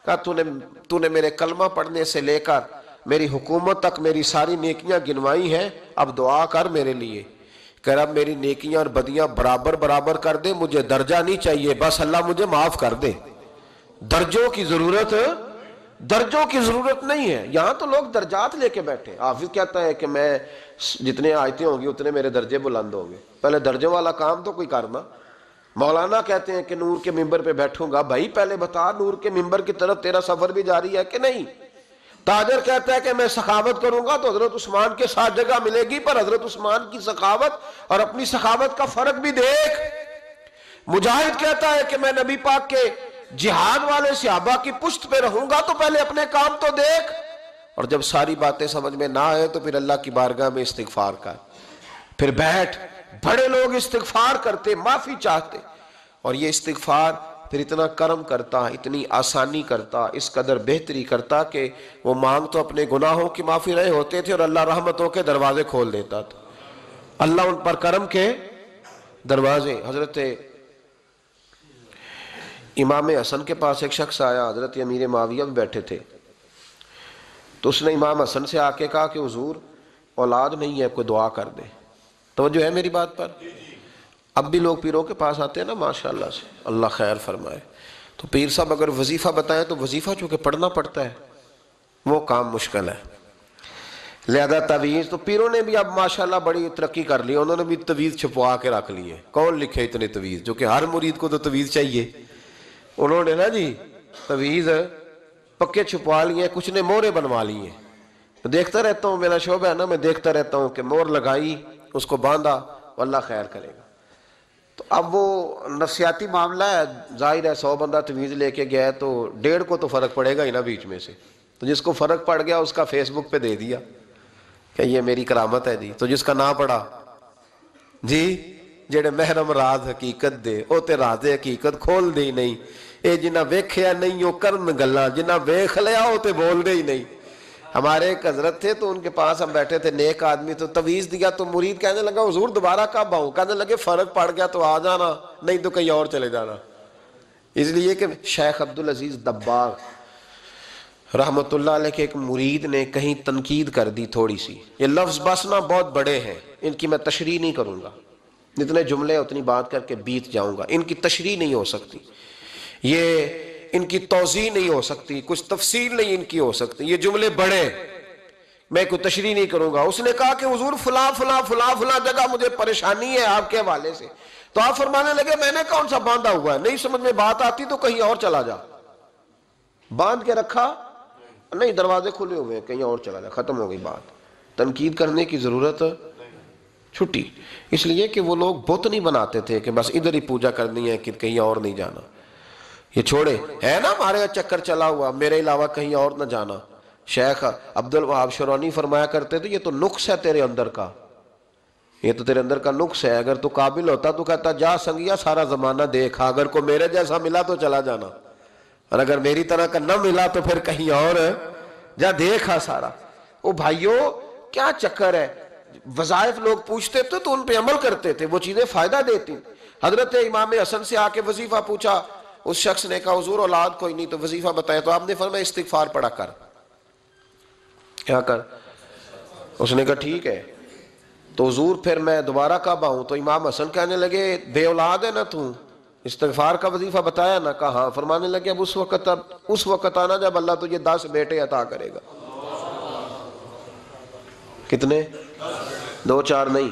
کہا تو نے تو نے میرے کلمہ پڑھنے سے لے کر میری حکومت تک میری ساری نیکیاں گنوائی ہیں، اب دعا کر میرے لیے۔ کہ رب، میری نیکیاں اور بدیاں برابر برابر کر دے، مجھے درجہ نہیں چاہیے، بس اللہ مجھے معاف کر دے۔ درجوں کی ضرورت درجوں کی ضرورت نہیں ہے۔ یہاں تو لوگ درجات لے کے بیٹھے حافظ کہتا ہے کہ میں جتنے آیتیں ہوں گی، اتنے میرے درجے بلند ہوں گے۔ پہلے درجوں والا کام تو کوئی کرنا۔ مولانا کہتے ہیں کہ نور کے ممبر پہ بیٹھوں گا۔ بھائی، پہلے بتا نور کے ممبر کی طرف تیرا سفر بھی جاری ہے کہ نہیں؟ تاجر کہتا ہے کہ میں سخاوت کروں گا تو حضرت عثمان کے ساتھ جگہ ملے گی، پر حضرت عثمان کی سخاوت اور اپنی سخاوت کا فرق بھی دیکھ۔ مجاہد کہتا ہے کہ میں نبی پاک کے جہاد والے صحابہ کی پشت پہ رہوں گا تو پہلے اپنے کام تو دیکھ۔ اور جب ساری باتیں سمجھ میں نہ آئے تو پھر اللہ کی بارگاہ میں استغفار کر۔ پھر بیٹھ۔ بڑے لوگ استغفار کرتے، معافی چاہتے۔ اور یہ استغفار پھر اتنا کرم کرتا، اتنی آسانی کرتا، اس قدر بہتری کرتا کہ وہ مانگ تو اپنے گناہوں کی معافی رہے ہوتے تھے اور اللہ رحمتوں کے دروازے کھول دیتا تھا۔ اللہ ان پر کرم کے دروازے، حضرت امام حسن کے پاس ایک شخص آیا حضرت امیر معاویہ بھی بیٹھے تھے۔ تو اس نے امام حسن سے آ کے کہا کہ حضور اولاد نہیں ہے کوئی دعا کر دے تو جو ہے میری بات پر؟ اب بھی لوگ پیروں کے پاس آتے ہیں نا ماشاء اللہ سے۔ اللہ خیر فرمائے۔ تو پیر صاحب اگر وظیفہ بتائیں تو وظیفہ چونکہ پڑھنا پڑتا ہے وہ کام مشکل ہے۔ لہذا تویز تو پیروں نے بھی اب ماشاءاللہ بڑی ترقی کر لی انہوں نے بھی تویز چھپوا کے رکھ لی ہے کون لکھے اتنے تویز جو کہ ہر مرید کو تو تویز چاہیے۔ انہوں نے نا جی تویز پکے چھپوا لیے، کچھ نے مورے بنوا لیے۔ دیکھتا رہتا ہوں، میرا شعبہ ہے نا، میں دیکھتا رہتا ہوں کہ مور لگائی، اس کو باندھا اللہ خیر کرے گا۔ تو اب وہ نفسیاتی معاملہ ہے، ظاہر ہے، سو بندہ تمیز لے کے گیا ہے، تو ڈیڑھ کو تو فرق پڑے گا ہی نا بیچ میں سے۔ تو جس کو فرق پڑ گیا، اس کا فیس بک پہ دے دیا کہ یہ میری کرامت ہے جی۔ تو جس کا نہ پڑا۔ جی؟ جڑے محرم راز حقیقت دے، او تے راز حقیقت کھول دے ہی نہیں۔ اے جنہ ویکھیا نہیں، او کرن گلاں، جنہ ویکھ لیا، او تے بول دے ہی نہیں۔ ہمارے ایک حضرت تھے تو ان کے پاس ہم بیٹھے تھے، نیک آدمی تو تویز دیا، تو مرید کہنے لگا، حضور دوبارہ کب آؤں؟ کہنے لگے، فرق پڑ گیا تو آ جانا، نہیں تو کہیں اور چلے جانا. اس لیے کہ شیخ عبدالعزیز دباغ رحمت اللہ علیہ کے ایک مرید نے کہیں تنقید کر دی تھوڑی سی۔ یہ لفظ بسنا بہت بڑے ہیں، ان کی میں تشریح نہیں کروں گا۔ جتنے جملے اتنی بات کر کے بیت جاؤں گا۔ ان کی تشریح نہیں ہو سکتی۔ یہ ان کی توضیح نہیں ہو سکتی، کچھ تفصیل نہیں ان کی ہو سکتی۔ یہ جملے بڑے میں کوئی تشریح نہیں کروں گا۔ اس نے کہا کہ حضور فلاں فلاں فلاں فلاں جگہ مجھے پریشانی ہے آپ کے حوالے سے۔ تو آپ فرمانے لگے، میں نے کون سا باندھا ہوا ہے؟ نہیں سمجھ میں بات آتی تو کہیں اور چلا جا۔ باندھ کے رکھا؟ نہیں، دروازے کھلے ہوئے ہیں، کہیں اور چلا جا۔ ختم ہو گئی بات۔ تنقید کرنے کی ضرورت چھٹی۔ اس لیے کہ وہ لوگ بت نہیں بناتے تھے کہ بس ادھر ہی پوجا کرنی ہے کہ کہیں اور نہیں جانا۔ یہ چھوڑے۔ ہے نا ہمارے چکر چلا ہوا، میرے علاوہ کہیں اور نہ جانا۔ شیخ عبد الوہاب شرونی فرمایا کرتے تھے، یہ تو نقص ہے تیرے اندر کا۔ یہ تو تیرے اندر کا نقص ہے۔ اگر تو قابل ہوتا تو کہتا، جا سنگیا، سارا زمانہ دیکھا اگر کو میرے جیسا ملا تو چلا جانا۔ اور اگر میری طرح کا نہ ملا تو پھر کہیں اور جا دیکھا سارا۔ وہ بھائیوں کیا چکر ہے؟ وظائف لوگ پوچھتے تھے تو ان پہ عمل کرتے تھے، وہ چیزیں فائدہ دیتی۔ حضرت امام حسن سے آ کے وظیفہ پوچھا، اس شخص نے کہا، حضور، اولاد کوئی نہیں، تو وظیفہ بتایا تو آپ نے فرمایا، استغفار پڑھا کر۔ کیا کر؟ اس نے کہا، ٹھیک ہے۔ تو حضور، پھر میں دوبارہ کب آؤں تو امام حسن کہنے لگے، بے اولاد ہے نا تو۔ استغفار کا وظیفہ بتایا نا کہا۔ ہاں فرمانے لگے، اب اس وقت، اب اس وقت آنا، جب اللہ تجھے دس بیٹے عطا کرے گا۔ کتنے؟ دو چار نہیں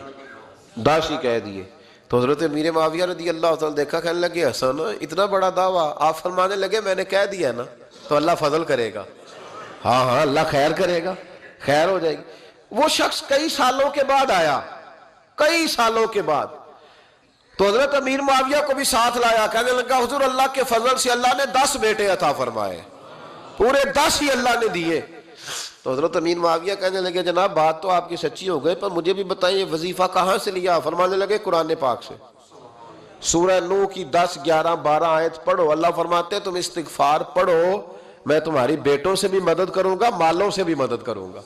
دس ہی کہہ دیے۔ تو حضرت امیر معاویہ رضی اللہ تعالیٰ دیکھا، کہنے لگے حسن اتنا بڑا دعویٰ آپ فرمانے لگے، میں نے کہہ دیا نا، تو اللہ فضل کرے گا۔ ہاں ہاں اللہ خیر کرے گا، خیر ہو جائے گی۔ وہ شخص کئی سالوں کے بعد آیا، کئی سالوں کے بعد۔ تو حضرت امیر معاویہ کو بھی ساتھ لایا، کہنے لگا، حضور اللہ کے فضل سے اللہ نے دس بیٹے عطا فرمائے۔ پورے دس ہی اللہ نے دیے۔ تو حضرت امین معاویہ کہنے لگے، جناب، بات تو آپ کی سچی ہو گئے پر مجھے بھی بتائیں، یہ وظیفہ کہاں سے لیا؟ فرمانے لگے، قرآن پاک سے۔ سورہ نو کی دس، گیارہ، بارہ آیت پڑھو۔ اللہ فرماتے تم استغفار پڑھو، میں تمہاری بیٹوں سے بھی مدد کروں گا، مالوں سے بھی مدد کروں گا۔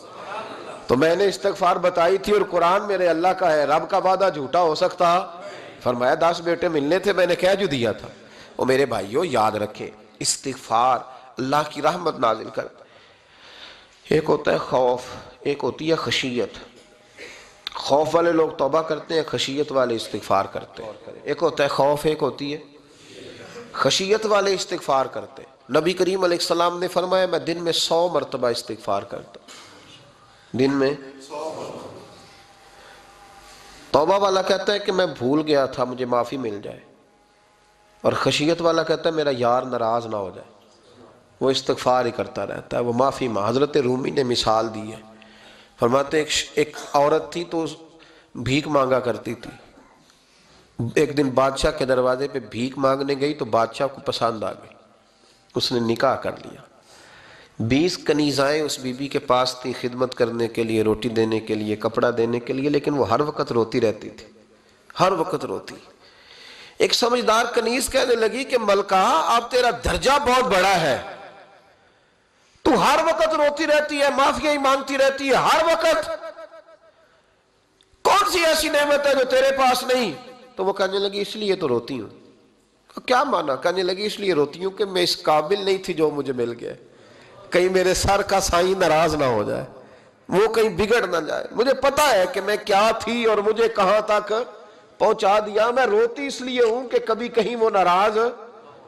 تو میں نے استغفار بتائی تھی اور قرآن میرے اللہ کا ہے، رب کا وعدہ جھوٹا ہو سکتا۔ فرمایا، دس بیٹے ملنے تھے، میں نے کہہ جو دیا تھا؟ وہ میرے بھائیوں، یاد رکھے استغفار اللہ کی رحمت نازل کرتا۔ ایک ہوتا ہے خوف، ایک ہوتی ہے خشیت۔ خوف والے لوگ توبہ کرتے ہیں، خشیت والے استغفار کرتے ہیں۔ ایک ہوتا ہے خوف، ایک ہوتی ہے خشیت والے استغفار کرتے ہیں۔ نبی کریم علیہ السلام نے فرمایا، میں دن میں سو مرتبہ استغفار کرتا ہوں۔ دن میں توبہ والا کہتا ہے کہ میں بھول گیا تھا، مجھے معافی مل جائے۔ اور خشیت والا کہتا ہے، میرا یار ناراض نہ ہو جائے۔ وہ استغفار ہی کرتا رہتا ہے، وہ معافی ماں حضرت رومی نے مثال دی ہے۔ فرماتے ایک ایک عورت تھی تو بھیک مانگا کرتی تھی۔ ایک دن بادشاہ کے دروازے پہ بھیک مانگنے گئی تو بادشاہ کو پسند آ گئی۔ اس نے نکاح کر لیا۔ بیس کنیزائیں اس بی بی کے پاس تھی خدمت کرنے کے لیے، روٹی دینے کے لیے، کپڑا دینے کے لیے، لیکن وہ ہر وقت روتی رہتی تھی۔ ہر وقت روتی۔ ایک سمجھدار کنیز کہنے لگی کہ ملکہ، اب تیرا درجہ بہت بڑا ہے۔ تو ہر وقت روتی رہتی ہے معافیا ہی مانگتی رہتی ہے، ہر وقت۔ کون سی ایسی نعمت ہے جو تیرے پاس نہیں؟ تو وہ کہنے لگی، اس لیے تو روتی ہوں۔ کیا مانا؟ کہنے لگی، اس لیے روتی ہوں کہ میں اس قابل نہیں تھی جو مجھے مل گیا۔ کہیں میرے سر کا سائی ناراض نہ ہو جائے، وہ کہیں بگڑ نہ جائے۔ مجھے پتا ہے کہ میں کیا تھی اور مجھے کہاں تک پہنچا دیا۔ میں روتی اس لیے ہوں کہ کبھی کہیں وہ ناراض۔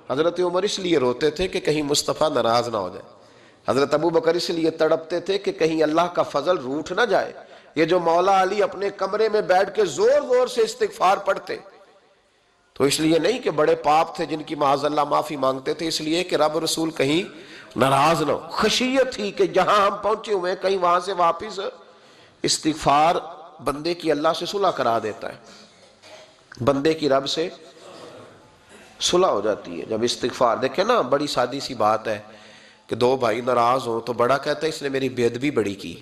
حضرت عمر اس لیے روتے تھے کہ کہیں مصطفیٰ ناراض نہ ہو جائے۔ حضرت ابو بکر اس لیے تڑپتے تھے کہ کہیں اللہ کا فضل روٹ نہ جائے۔ یہ جو مولا علی اپنے کمرے میں بیٹھ کے زور زور سے استغفار پڑھتے۔ تو اس لیے نہیں کہ بڑے پاپ تھے جن کی معاذ اللہ معافی مانگتے تھے، اس لیے کہ رب رسول کہیں ناراض نہ ہو۔ خشیت تھی کہ جہاں ہم پہنچے ہوئے ہیں، کہیں وہاں سے واپس استغفار بندے کی اللہ سے صلح کرا دیتا ہے۔ بندے کی رب سے صلح ہو جاتی ہے جب استغفار۔ دیکھیں نا، بڑی سادی سی بات ہے۔ کہ دو بھائی ناراض ہوں تو بڑا کہتا ہے، اس نے میری بےد بھی بڑی کی۔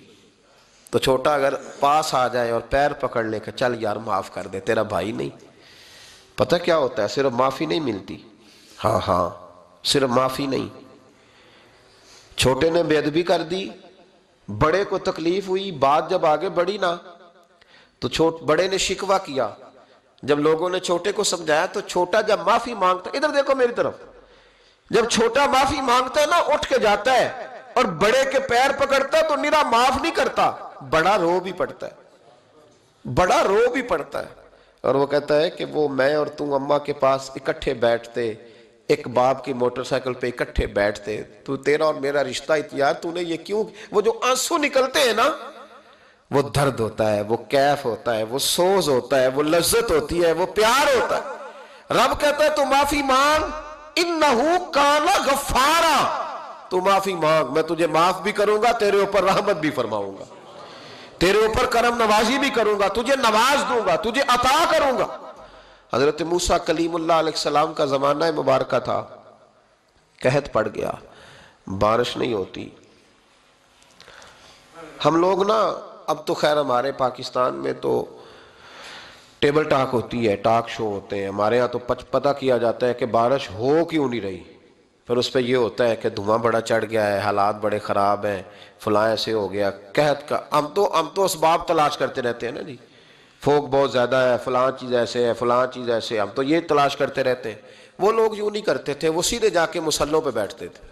تو چھوٹا اگر پاس آ جائے اور پیر پکڑ لے کہ چل یار معاف کر دے، تیرا بھائی نہیں۔ پتہ کیا ہوتا ہے، صرف معافی نہیں ملتی۔ ہاں ہاں صرف معافی نہیں۔ چھوٹے نے بے ادبی کر دی، بڑے کو تکلیف ہوئی، بات جب آگے بڑھی نا، تو چھوٹ، بڑے نے شکوا کیا۔ جب لوگوں نے چھوٹے کو سمجھایا تو چھوٹا جب معافی مانگتا، ادھر دیکھو میری طرف۔ جب چھوٹا معافی مانگتا ہے نا، اٹھ کے جاتا ہے اور بڑے کے پیر پکڑتا ہے تو نیرا معاف نہیں کرتا۔ بڑا رو بھی پڑتا ہے۔ بڑا رو بھی پڑتا ہے۔ اور وہ کہتا ہے کہ وہ میں اور تم اماں کے پاس اکٹھے بیٹھتے، ایک باپ کی موٹر سائیکل پہ اکٹھے بیٹھتے۔ تو تیرا اور میرا رشتہ اتیار، تو نے یہ کیوں؟ وہ جو آنسو نکلتے ہیں نا، وہ درد ہوتا ہے، وہ کیف ہوتا ہے، وہ سوز ہوتا ہے، وہ لذت ہوتی ہے، وہ پیار ہوتا ہے۔ رب کہتا ہے تو معافی مانگ انہو کانا غفارا۔ تو معافی مانگ، میں تجھے معاف بھی کروں گا، تیرے اوپر رحمت بھی فرماؤں گا۔ تیرے اوپر کرم نوازی بھی کروں گا، تجھے نواز دوں گا، تجھے عطا کروں گا۔ حضرت موسیٰ کلیم اللہ علیہ السلام کا زمانہ مبارکہ تھا۔ قہد پڑ گیا، بارش نہیں ہوتی۔ ہم لوگ نا، اب تو خیر ہمارے پاکستان میں تو ٹیبل ٹاک ہوتی ہے، ٹاک شو ہوتے ہیں۔ ہمارے ہاں تو پتہ کیا جاتا ہے کہ بارش ہو کیوں نہیں رہی۔ پھر اس پہ یہ ہوتا ہے کہ دھواں بڑا چڑھ گیا ہے، حالات بڑے خراب ہیں، فلاں ایسے ہو گیا۔ قحط کا، ہم تو ہم تو اسباب تلاش کرتے رہتے ہیں نا جی۔ فوک بہت زیادہ ہے، فلاں چیز ایسے ہے، فلاں چیز ایسے ہم تو یہ تلاش کرتے رہتے ہیں۔ وہ لوگ یوں نہیں کرتے تھے، وہ سیدھے جا کے مسلوں پہ بیٹھتے تھے۔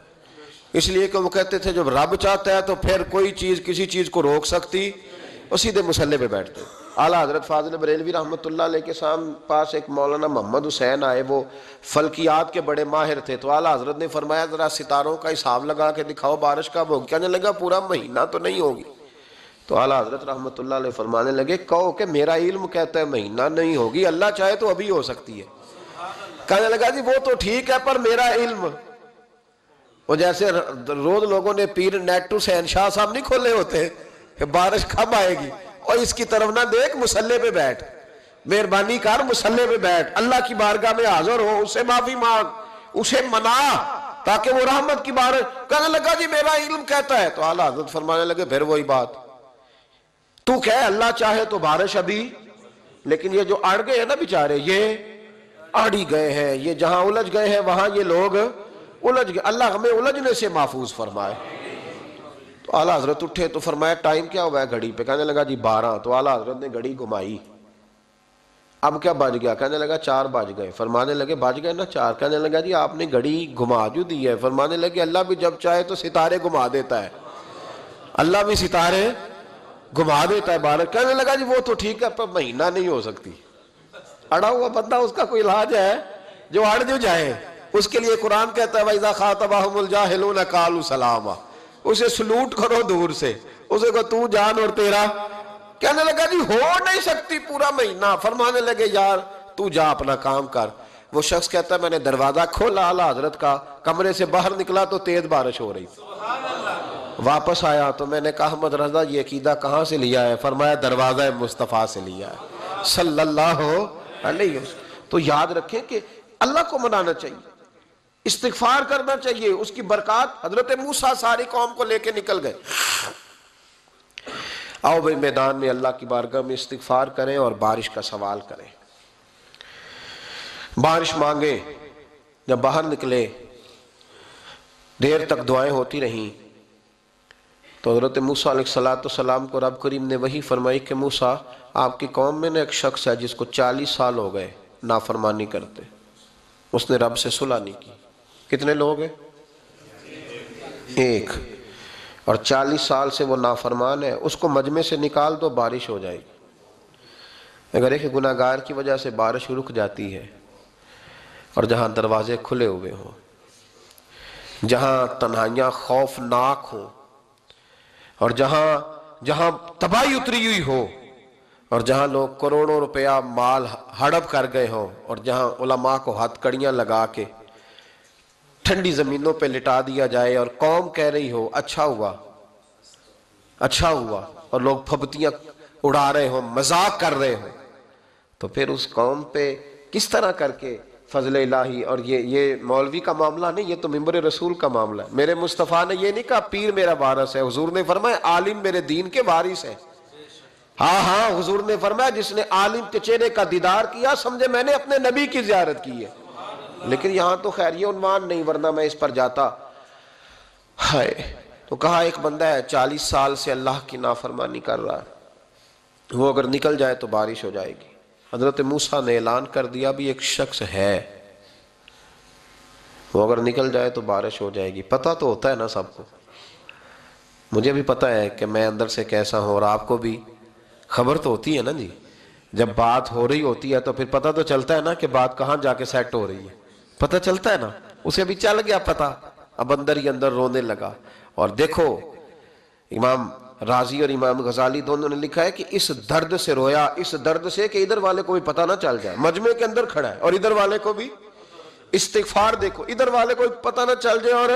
اس لیے کہ وہ کہتے تھے، جب رب چاہتا ہے تو پھر کوئی چیز، کسی چیز کو روک سکتی، وہ سیدھے مسلح پہ بیٹھتے۔ اعلیٰ حضرت فاضل بریلوی رحمۃ اللہ علیہ کے سام پاس ایک مولانا محمد حسین آئے، وہ فلکیات کے بڑے ماہر تھے۔ تو اعلیٰ حضرت نے فرمایا، ذرا ستاروں کا حساب لگا کے دکھاؤ، بارش کا وہ کہنے لگا، پورا مہینہ تو نہیں ہوگی۔ تو اعلیٰ حضرت رحمۃ اللہ علیہ فرمانے لگے، کہو کہ میرا علم کہتا ہے مہینہ نہیں ہوگی، اللہ چاہے تو ابھی ہو سکتی ہے۔ کہنے لگا جی وہ تو ٹھیک ہے، پر میرا علم۔ وہ جیسے روز لوگوں نے پیر نیٹو سین شاہ صاحب نہیں کھولے ہوتے کہ بارش کب آئے گی؟ اور اس کی طرف نہ دیکھ مسلح پہ بیٹھ۔ مہربانی کر مسلح پہ بیٹھ۔ اللہ کی بارگاہ میں حاضر ہو، اسے معافی مانگ، اسے منا، تاکہ وہ رحمت کی بارش کہنے لگا جی میرا علم کہتا ہے۔ تو اعلیٰ حضرت فرمانے لگے، پھر وہی بات۔ تو کہ اللہ چاہے تو بارش ابھی، لیکن یہ جو اڑ گئے ہیں نا بیچارے، یہ اڑی گئے ہیں۔ یہ جہاں الجھ گئے ہیں، وہاں یہ لوگ الجھ گئے اللہ ہمیں الجھنے سے محفوظ فرمائے۔ اعلیٰ حضرت اٹھے تو فرمایا ٹائم کیا ہوا ہے گھڑی پہ؟ کہنے لگا جی بارہ۔ تو اعلیٰ حضرت نے گھڑی گھمائی۔ اب کیا بج گیا؟ کہنے لگا چار بج گئے۔ فرمانے لگے بج گئے نا چار۔ کہنے لگا جی آپ نے گھڑی گھما جو دی ہے۔ فرمانے لگے اللہ بھی جب چاہے تو ستارے گھما دیتا ہے۔ اللہ بھی ستارے گھما دیتا ہے بارش کہنے لگا جی وہ تو ٹھیک ہے، پر مہینہ نہیں ہو سکتی۔ اڑا ہوا بندہ اس کا کوئی علاج ہے جو اڑ جو جائے۔ اس کے لیے قرآن کہتا ہے، وَإِذَا خَاطَبَهُمُ الْجَاهِلُونَ قَالُوا سَلَامًا۔ اسے سلوٹ کرو دور سے۔ اسے کو تو جان اور تیرا۔ کہنے لگا جی ہو نہیں سکتی، پورا مہینہ۔ فرمانے لگے، یار، تو جا اپنا کام کر۔ وہ شخص کہتا ہے میں نے دروازہ کھولا اللہ حضرت کا کمرے سے باہر نکلا تو تیز بارش ہو رہی۔ واپس آیا تو میں نے کہا، احمد رضا، یہ عقیدہ کہاں سے لیا ہے؟ فرمایا، دروازہ مصطفیٰ سے لیا ہے۔ صلی اللہ علیہ وسلم۔ تو یاد رکھیں کہ اللہ کو منانا چاہیے۔ استغفار کرنا چاہیے۔ اس کی برکات حضرت موسیٰ ساری قوم کو لے کے نکل گئے۔ آؤ بھائی میدان میں اللہ کی بارگاہ میں استغفار کریں اور بارش کا سوال کریں۔ بارش مانگے جب باہر نکلے، دیر تک دعائیں ہوتی رہیں۔ تو حضرت موسیٰ علیہ السلام کو رب کریم نے وہی فرمائی کہ موسیٰ، آپ کی قوم میں نے ایک شخص ہے جس کو چالیس سال ہو گئے نافرمانی کرتے۔ اس نے رب سے صلح نہیں کی۔ کتنے لوگ ہیں؟ ایک۔ اور چالیس سال سے وہ نافرمان ہے، اس کو مجمع سے نکال دو، بارش ہو جائے گی۔ اگر ایک گناہ گار کی وجہ سے بارش رک جاتی ہے اور جہاں دروازے کھلے ہوئے ہوں، جہاں تنہائیاں خوفناک ہوں، اور جہاں جہاں تباہی اتری ہوئی ہو، اور جہاں لوگ کروڑوں روپیہ مال ہڑپ کر گئے ہوں، اور جہاں علماء کو ہاتھ کڑیاں لگا کے ٹھنڈی زمینوں پہ لٹا دیا جائے اور قوم کہہ رہی ہو اچھا ہوا اچھا ہوا، اور لوگ پھبتیاں اڑا رہے ہوں مزاق کر رہے ہوں۔ تو پھر اس قوم پہ کس طرح کر کے فضل الہی، اور یہ یہ مولوی کا معاملہ نہیں، یہ تو ممبر رسول کا معاملہ ہے۔ میرے مصطفیٰ نے یہ نہیں کہا، پیر میرا وارث ہے۔ حضور نے فرمایا، عالم میرے دین کے وارث ہے ہاں ہاں حضور نے فرمایا، جس نے عالم کے چہرے کا دیدار کیا، سمجھے میں نے اپنے نبی کی زیارت کی ہے۔ لیکن یہاں تو خیر یہ عنوان نہیں، ورنہ میں اس پر جاتا۔ ہائے، تو کہا ایک بندہ ہے چالیس سال سے اللہ کی نافرمانی کر رہا ہے؟ وہ اگر نکل جائے تو بارش ہو جائے گی۔ حضرت موسیٰ نے اعلان کر دیا بھی ایک شخص ہے۔ وہ اگر نکل جائے تو بارش ہو جائے گی۔ پتہ تو ہوتا ہے نا سب کو۔ مجھے بھی پتہ ہے کہ میں اندر سے کیسا ہوں اور آپ کو بھی۔ خبر تو ہوتی ہے نا جی۔ جب بات ہو رہی ہوتی ہے تو پھر پتہ تو چلتا ہے نا کہ بات کہاں جا کے سیٹ ہو رہی ہے۔ پتہ چلتا ہے نا؟ اسے بھی چل گیا پتہ۔ اب اندر ہی اندر رونے لگا۔ اور دیکھو، امام راضی اور امام غزالی دونوں نے لکھا ہے کہ اس درد سے رویا، اس درد سے کہ ادھر والے کو بھی پتہ نہ چل جائے۔ مجمع کے اندر کھڑا ہے۔ اور ادھر والے کو بھی استغفار دیکھو۔ ادھر والے کو بھی پتہ نہ چل جائے اور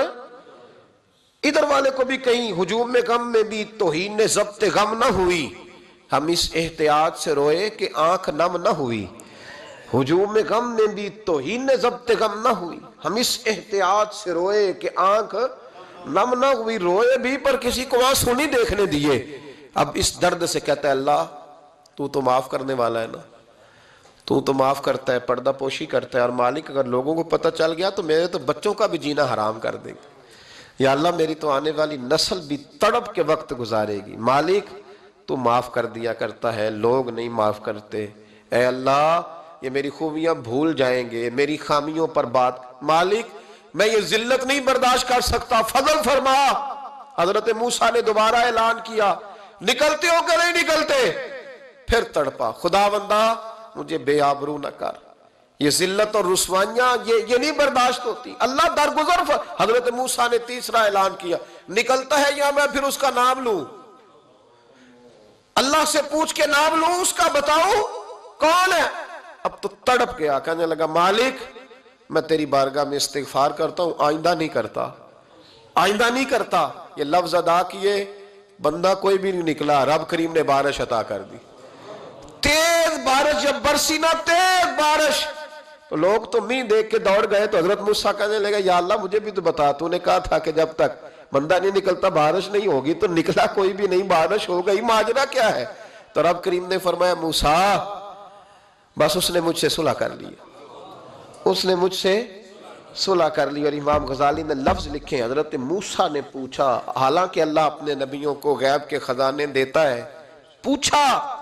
ادھر والے کو بھی کہیں ہجوم میں غم میں بھی توہین نے ضبط غم نہ ہوئی۔ ہم اس احتیاط سے روئے کہ آنکھ نم نہ ہوئی۔ ہجوم میں غم میں بھی توہین ضبط غم نہ ہوئی۔ ہم اس احتیاط سے روئے کہ آنکھ نم نہ ہوئی، روئے بھی پر کسی کو آنسو نہیں دیکھنے دیے۔ اب اس درد سے کہتا ہے، اللہ، تو تو معاف کرنے والا ہے نا۔ تو تو معاف کرتا ہے، پردہ پوشی کرتا ہے، اور مالک اگر لوگوں کو پتہ چل گیا تو میرے تو بچوں کا بھی جینا حرام کر دے گا یا اللہ، میری تو آنے والی نسل بھی تڑپ کے وقت گزارے گی۔ مالک، تو معاف کر دیا کرتا ہے، لوگ نہیں معاف کرتے۔ اے اللہ یہ میری خوبیاں بھول جائیں گے میری خامیوں پر بات۔ مالک میں یہ ذلت نہیں برداشت کر سکتا۔ فضل فرما۔ حضرت موسیٰ نے دوبارہ اعلان کیا۔ نکلتے ہو کہ نہیں نکلتے؟ پھر تڑپا۔ خدا بندہ مجھے بے آبرو نہ کر۔ یہ ذلت اور رسوائیاں یہ, یہ نہیں برداشت ہوتی۔ اللہ درگزر حضرت موسیٰ نے تیسرا اعلان کیا۔ نکلتا ہے یا میں پھر اس کا نام لوں؟ اللہ سے پوچھ کے نام لوں اس کا بتاؤ کون ہے؟ اب تو تڑپ گیا کہنے لگا، مالک، میں تیری بارگاہ میں استغفار کرتا ہوں، آئندہ نہیں کرتا۔ آئندہ نہیں کرتا، یہ لفظ ادا کیے، بندہ کوئی بھی نہیں نکلا، رب کریم نے بارش عطا کر دی۔ تیز بارش، جب برسی نا، تیز بارش۔ تو لوگ تو می دیکھ کے دوڑ گئے، تو حضرت موسیٰ کہنے لگا یا اللہ، مجھے بھی تو بتا، تو نے کہا تھا کہ جب تک بندہ نہیں نکلتا، بارش نہیں ہوگی، تو نکلا کوئی بھی نہیں، بارش ہو گئی ماجرہ کیا ہے؟ تو رب کریم نے فرمایا، موسیٰ بس اس نے مجھ سے صلح کر لیا اس نے مجھ سے صلح کر لی اور امام غزالی نے لفظ لکھے حضرت موسیٰ نے پوچھا، حالانکہ اللہ اپنے نبیوں کو غیب کے خزانے دیتا ہے، پوچھا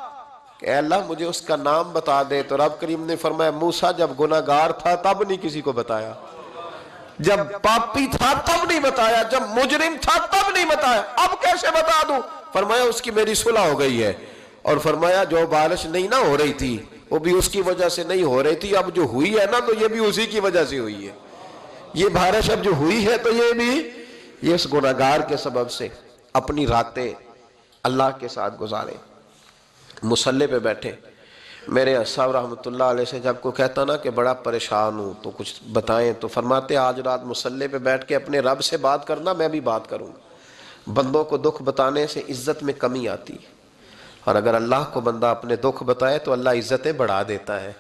کہ اے اللہ مجھے اس کا نام بتا دے۔ تو رب کریم نے فرمایا، موسیٰ جب گناہگار تھا تب نہیں کسی کو بتایا۔ جب پاپی تھا تب نہیں بتایا، جب مجرم تھا تب نہیں بتایا۔ اب کیسے بتا دوں؟ فرمایا، اس کی میری صلح ہو گئی ہے۔ اور فرمایا، جو بارش نہیں نہ ہو رہی تھی وہ بھی اس کی وجہ سے نہیں ہو رہی تھی، اب جو ہوئی ہے نا، تو یہ بھی اسی کی وجہ سے ہوئی ہے۔ یہ بارش اب جو ہوئی ہے، تو یہ بھی یہ اس گناہگار کے سبب سے اپنی راتیں اللہ کے ساتھ گزارے مسلح پہ بیٹھے۔ میرے صاحب رحمۃ اللہ علیہ سے جب کو کہتا نا کہ بڑا پریشان ہوں، تو کچھ بتائیں، تو فرماتے آج رات مسلح پہ بیٹھ کے اپنے رب سے بات کرنا، میں بھی بات کروں گا۔ بندوں کو دکھ بتانے سے عزت میں کمی آتی ہے۔ اور اگر اللہ کو بندہ اپنے دکھ بتائے تو اللہ عزتیں بڑھا دیتا ہے۔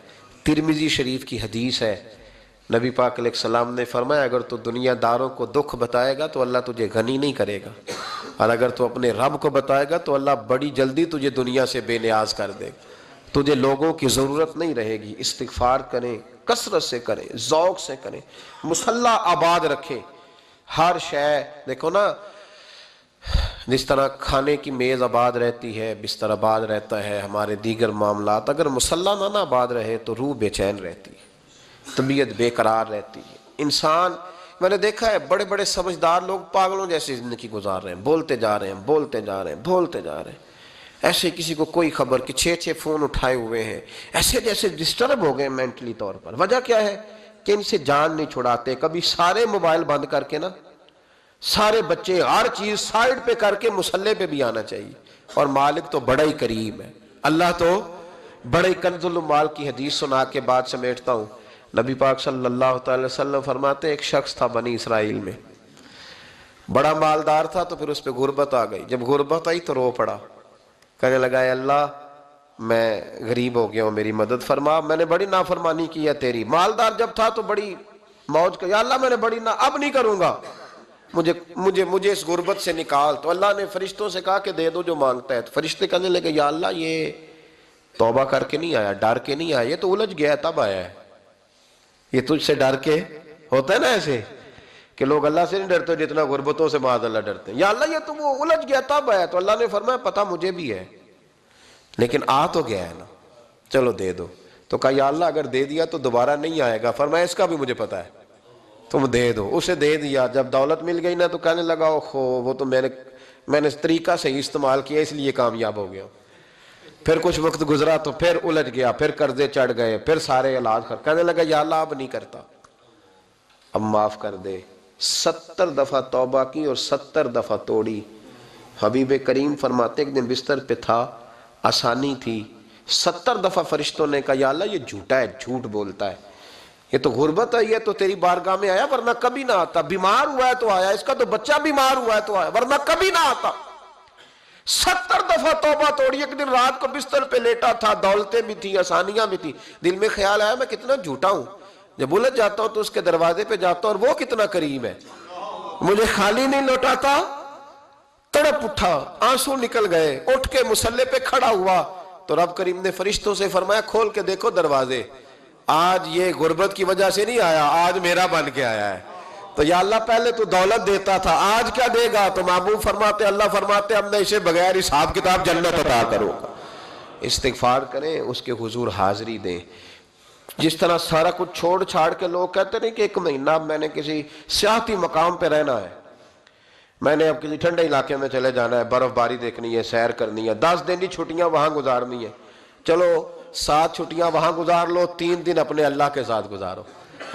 ترمیزی شریف کی حدیث ہے۔ نبی پاک علیہ السلام نے فرمایا، اگر تو دنیا داروں کو دکھ بتائے گا تو اللہ تجھے غنی نہیں کرے گا۔ اور اگر تو اپنے رب کو بتائے گا تو اللہ بڑی جلدی تجھے دنیا سے بے نیاز کر دے گا۔ تجھے لوگوں کی ضرورت نہیں رہے گی۔ استغفار کریں، کثرت سے کریں، ذوق سے کریں، مسلح آباد رکھیں۔ ہر شے، دیکھو نا جس طرح کھانے کی میز آباد رہتی ہے، بستر آباد رہتا ہے، ہمارے دیگر معاملات اگر مسلح نہ آباد رہے تو روح بے چین رہتی ہے، طبیعت بے قرار رہتی ہے۔ انسان، میں نے دیکھا ہے، بڑے بڑے سمجھدار لوگ پاگلوں جیسی زندگی گزار رہے ہیں، بولتے جا رہے ہیں، بولتے جا رہے ہیں، بولتے جا رہے ہیں۔ ایسے کسی کو کوئی خبر کہ چھ چھ فون اٹھائے ہوئے ہیں، ایسے جیسے ڈسٹرب ہو گئے مینٹلی طور پر۔ وجہ کیا ہے؟ کہ ان سے جان نہیں چھڑاتے، کبھی سارے موبائل بند کر کے نا سارے بچے ہر چیز سائڈ پہ کر کے مسلح پہ بھی آنا چاہیے۔ اور مالک تو بڑا ہی کریم ہے۔ اللہ تو بڑے کنز المال کی حدیث سنا کے بعد سمیٹتا ہوں۔ نبی پاک صلی اللہ تعالی وسلم فرماتے ایک شخص تھا بنی اسرائیل میں۔ بڑا مالدار تھا تو پھر اس پہ غربت آ گئی۔ جب غربت آئی تو رو پڑا۔ کہنے لگا، اے اللہ، میں غریب ہو گیا ہوں، میری مدد فرما۔ میں نے بڑی نافرمانی کی ہے تیری۔ مالدار جب تھا تو بڑی موج یا اللہ، میں نے بڑی نا، اب نہیں کروں گا۔ مجھے مجھے مجھے اس غربت سے نکال تو اللہ نے فرشتوں سے کہا کہ دے دو جو مانگتا ہے تو فرشتے کہنے لگے، یا اللہ یہ توبہ کر کے نہیں آیا، ڈر کے نہیں آیا، یہ تو الجھ گیا، تب آیا ہے۔ یہ تجھ سے ڈر کے ہوتا ہے نا ایسے کہ لوگ اللہ سے نہیں ڈرتے جتنا غربتوں سے معاذ اللہ ڈرتے ہیں۔ یا اللہ یہ تو وہ الجھ گیا، تب آیا تو اللہ نے فرمایا پتا مجھے بھی ہے، لیکن آ تو گیا ہے نا۔ چلو دے دو۔ تو کہا، یا اللہ اگر دے دیا تو دوبارہ نہیں آئے گا۔ فرمایا، اس کا بھی مجھے پتا ہے۔ تم دے دو۔ اسے دے دیا۔ جب دولت مل گئی نا تو کہنے لگا خو وہ تو میں نے میں نے اس طریقہ سے استعمال کیا، اس لیے کامیاب ہو گیا۔ پھر کچھ وقت گزرا تو پھر الجھ گیا، پھر قرضے چڑھ گئے، پھر سارے علاج کر۔ کہنے لگا، یا اللہ، اب نہیں کرتا۔ اب معاف کر دے۔ ستر دفعہ توبہ کی اور ستر دفعہ توڑی۔ حبیب کریم فرماتے، ایک دن بستر پہ تھا، آسانی تھی۔ ستر دفعہ فرشتوں نے کہا، یا اللہ، یہ جھوٹا ہے، جھوٹ بولتا ہے۔ یہ تو غربت آئی ہے تو تیری بارگاہ میں آیا ورنہ کبھی نہ آتا۔ بیمار ہوا ہے تو آیا، اس کا تو بچہ بیمار ہوا ہے تو آیا، ورنہ کبھی نہ آتا۔ ستر دفعہ توبہ توڑی، ایک دن رات کو بستر پہ لیٹا تھا، دولتیں بھی تھی آسانیاں بھی تھی دل میں خیال آیا، میں کتنا جھوٹا ہوں۔ جب الجھ جاتا ہوں تو اس کے دروازے پہ جاتا ہوں اور وہ کتنا قریب ہے۔ مجھے خالی نہیں لوٹاتا، تڑپ اٹھا، آنسو نکل گئے، اٹھ کے مسلح پہ کھڑا ہوا۔ تو رب کریم نے فرشتوں سے فرمایا، کھول کے دیکھو دروازے۔ آج یہ غربت کی وجہ سے نہیں آیا، آج میرا بن کے آیا ہے۔ تو یا اللہ، پہلے تو دولت دیتا تھا، آج کیا دے گا؟ تو محبوب فرماتے، اللہ فرماتے، ہم نے اسے بغیر حساب کتاب جنت عطا کرو۔ استغفار کریں، اس کے حضور حاضری دیں۔ جس طرح سارا کچھ چھوڑ چھاڑ کے لوگ کہتے نہیں کہ ایک مہینہ میں نے کسی سیاحتی مقام پہ رہنا ہے۔ میں نے اب کسی ٹھنڈے علاقے میں چلے جانا ہے، برف باری دیکھنی ہے، سیر کرنی ہے، دس دن کی چھٹیاں وہاں گزارنی ہے چلو سات چھٹیاں وہاں گزار لو، تین دن اپنے اللہ کے ساتھ گزارو۔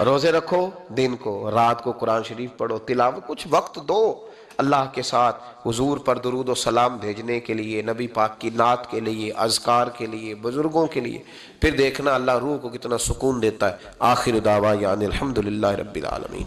روزے رکھو، دن کو، رات کو قرآن شریف پڑھو، تلاوت، کچھ وقت دو اللہ کے ساتھ حضور پر درود و سلام بھیجنے کے لیے، نبی پاک کی نعت کے لیے، اذکار کے لیے، بزرگوں کے لیے۔ پھر دیکھنا اللہ روح کو کتنا سکون دیتا ہے۔ آخر دعویٰ یعنی الحمدللہ رب العالمین۔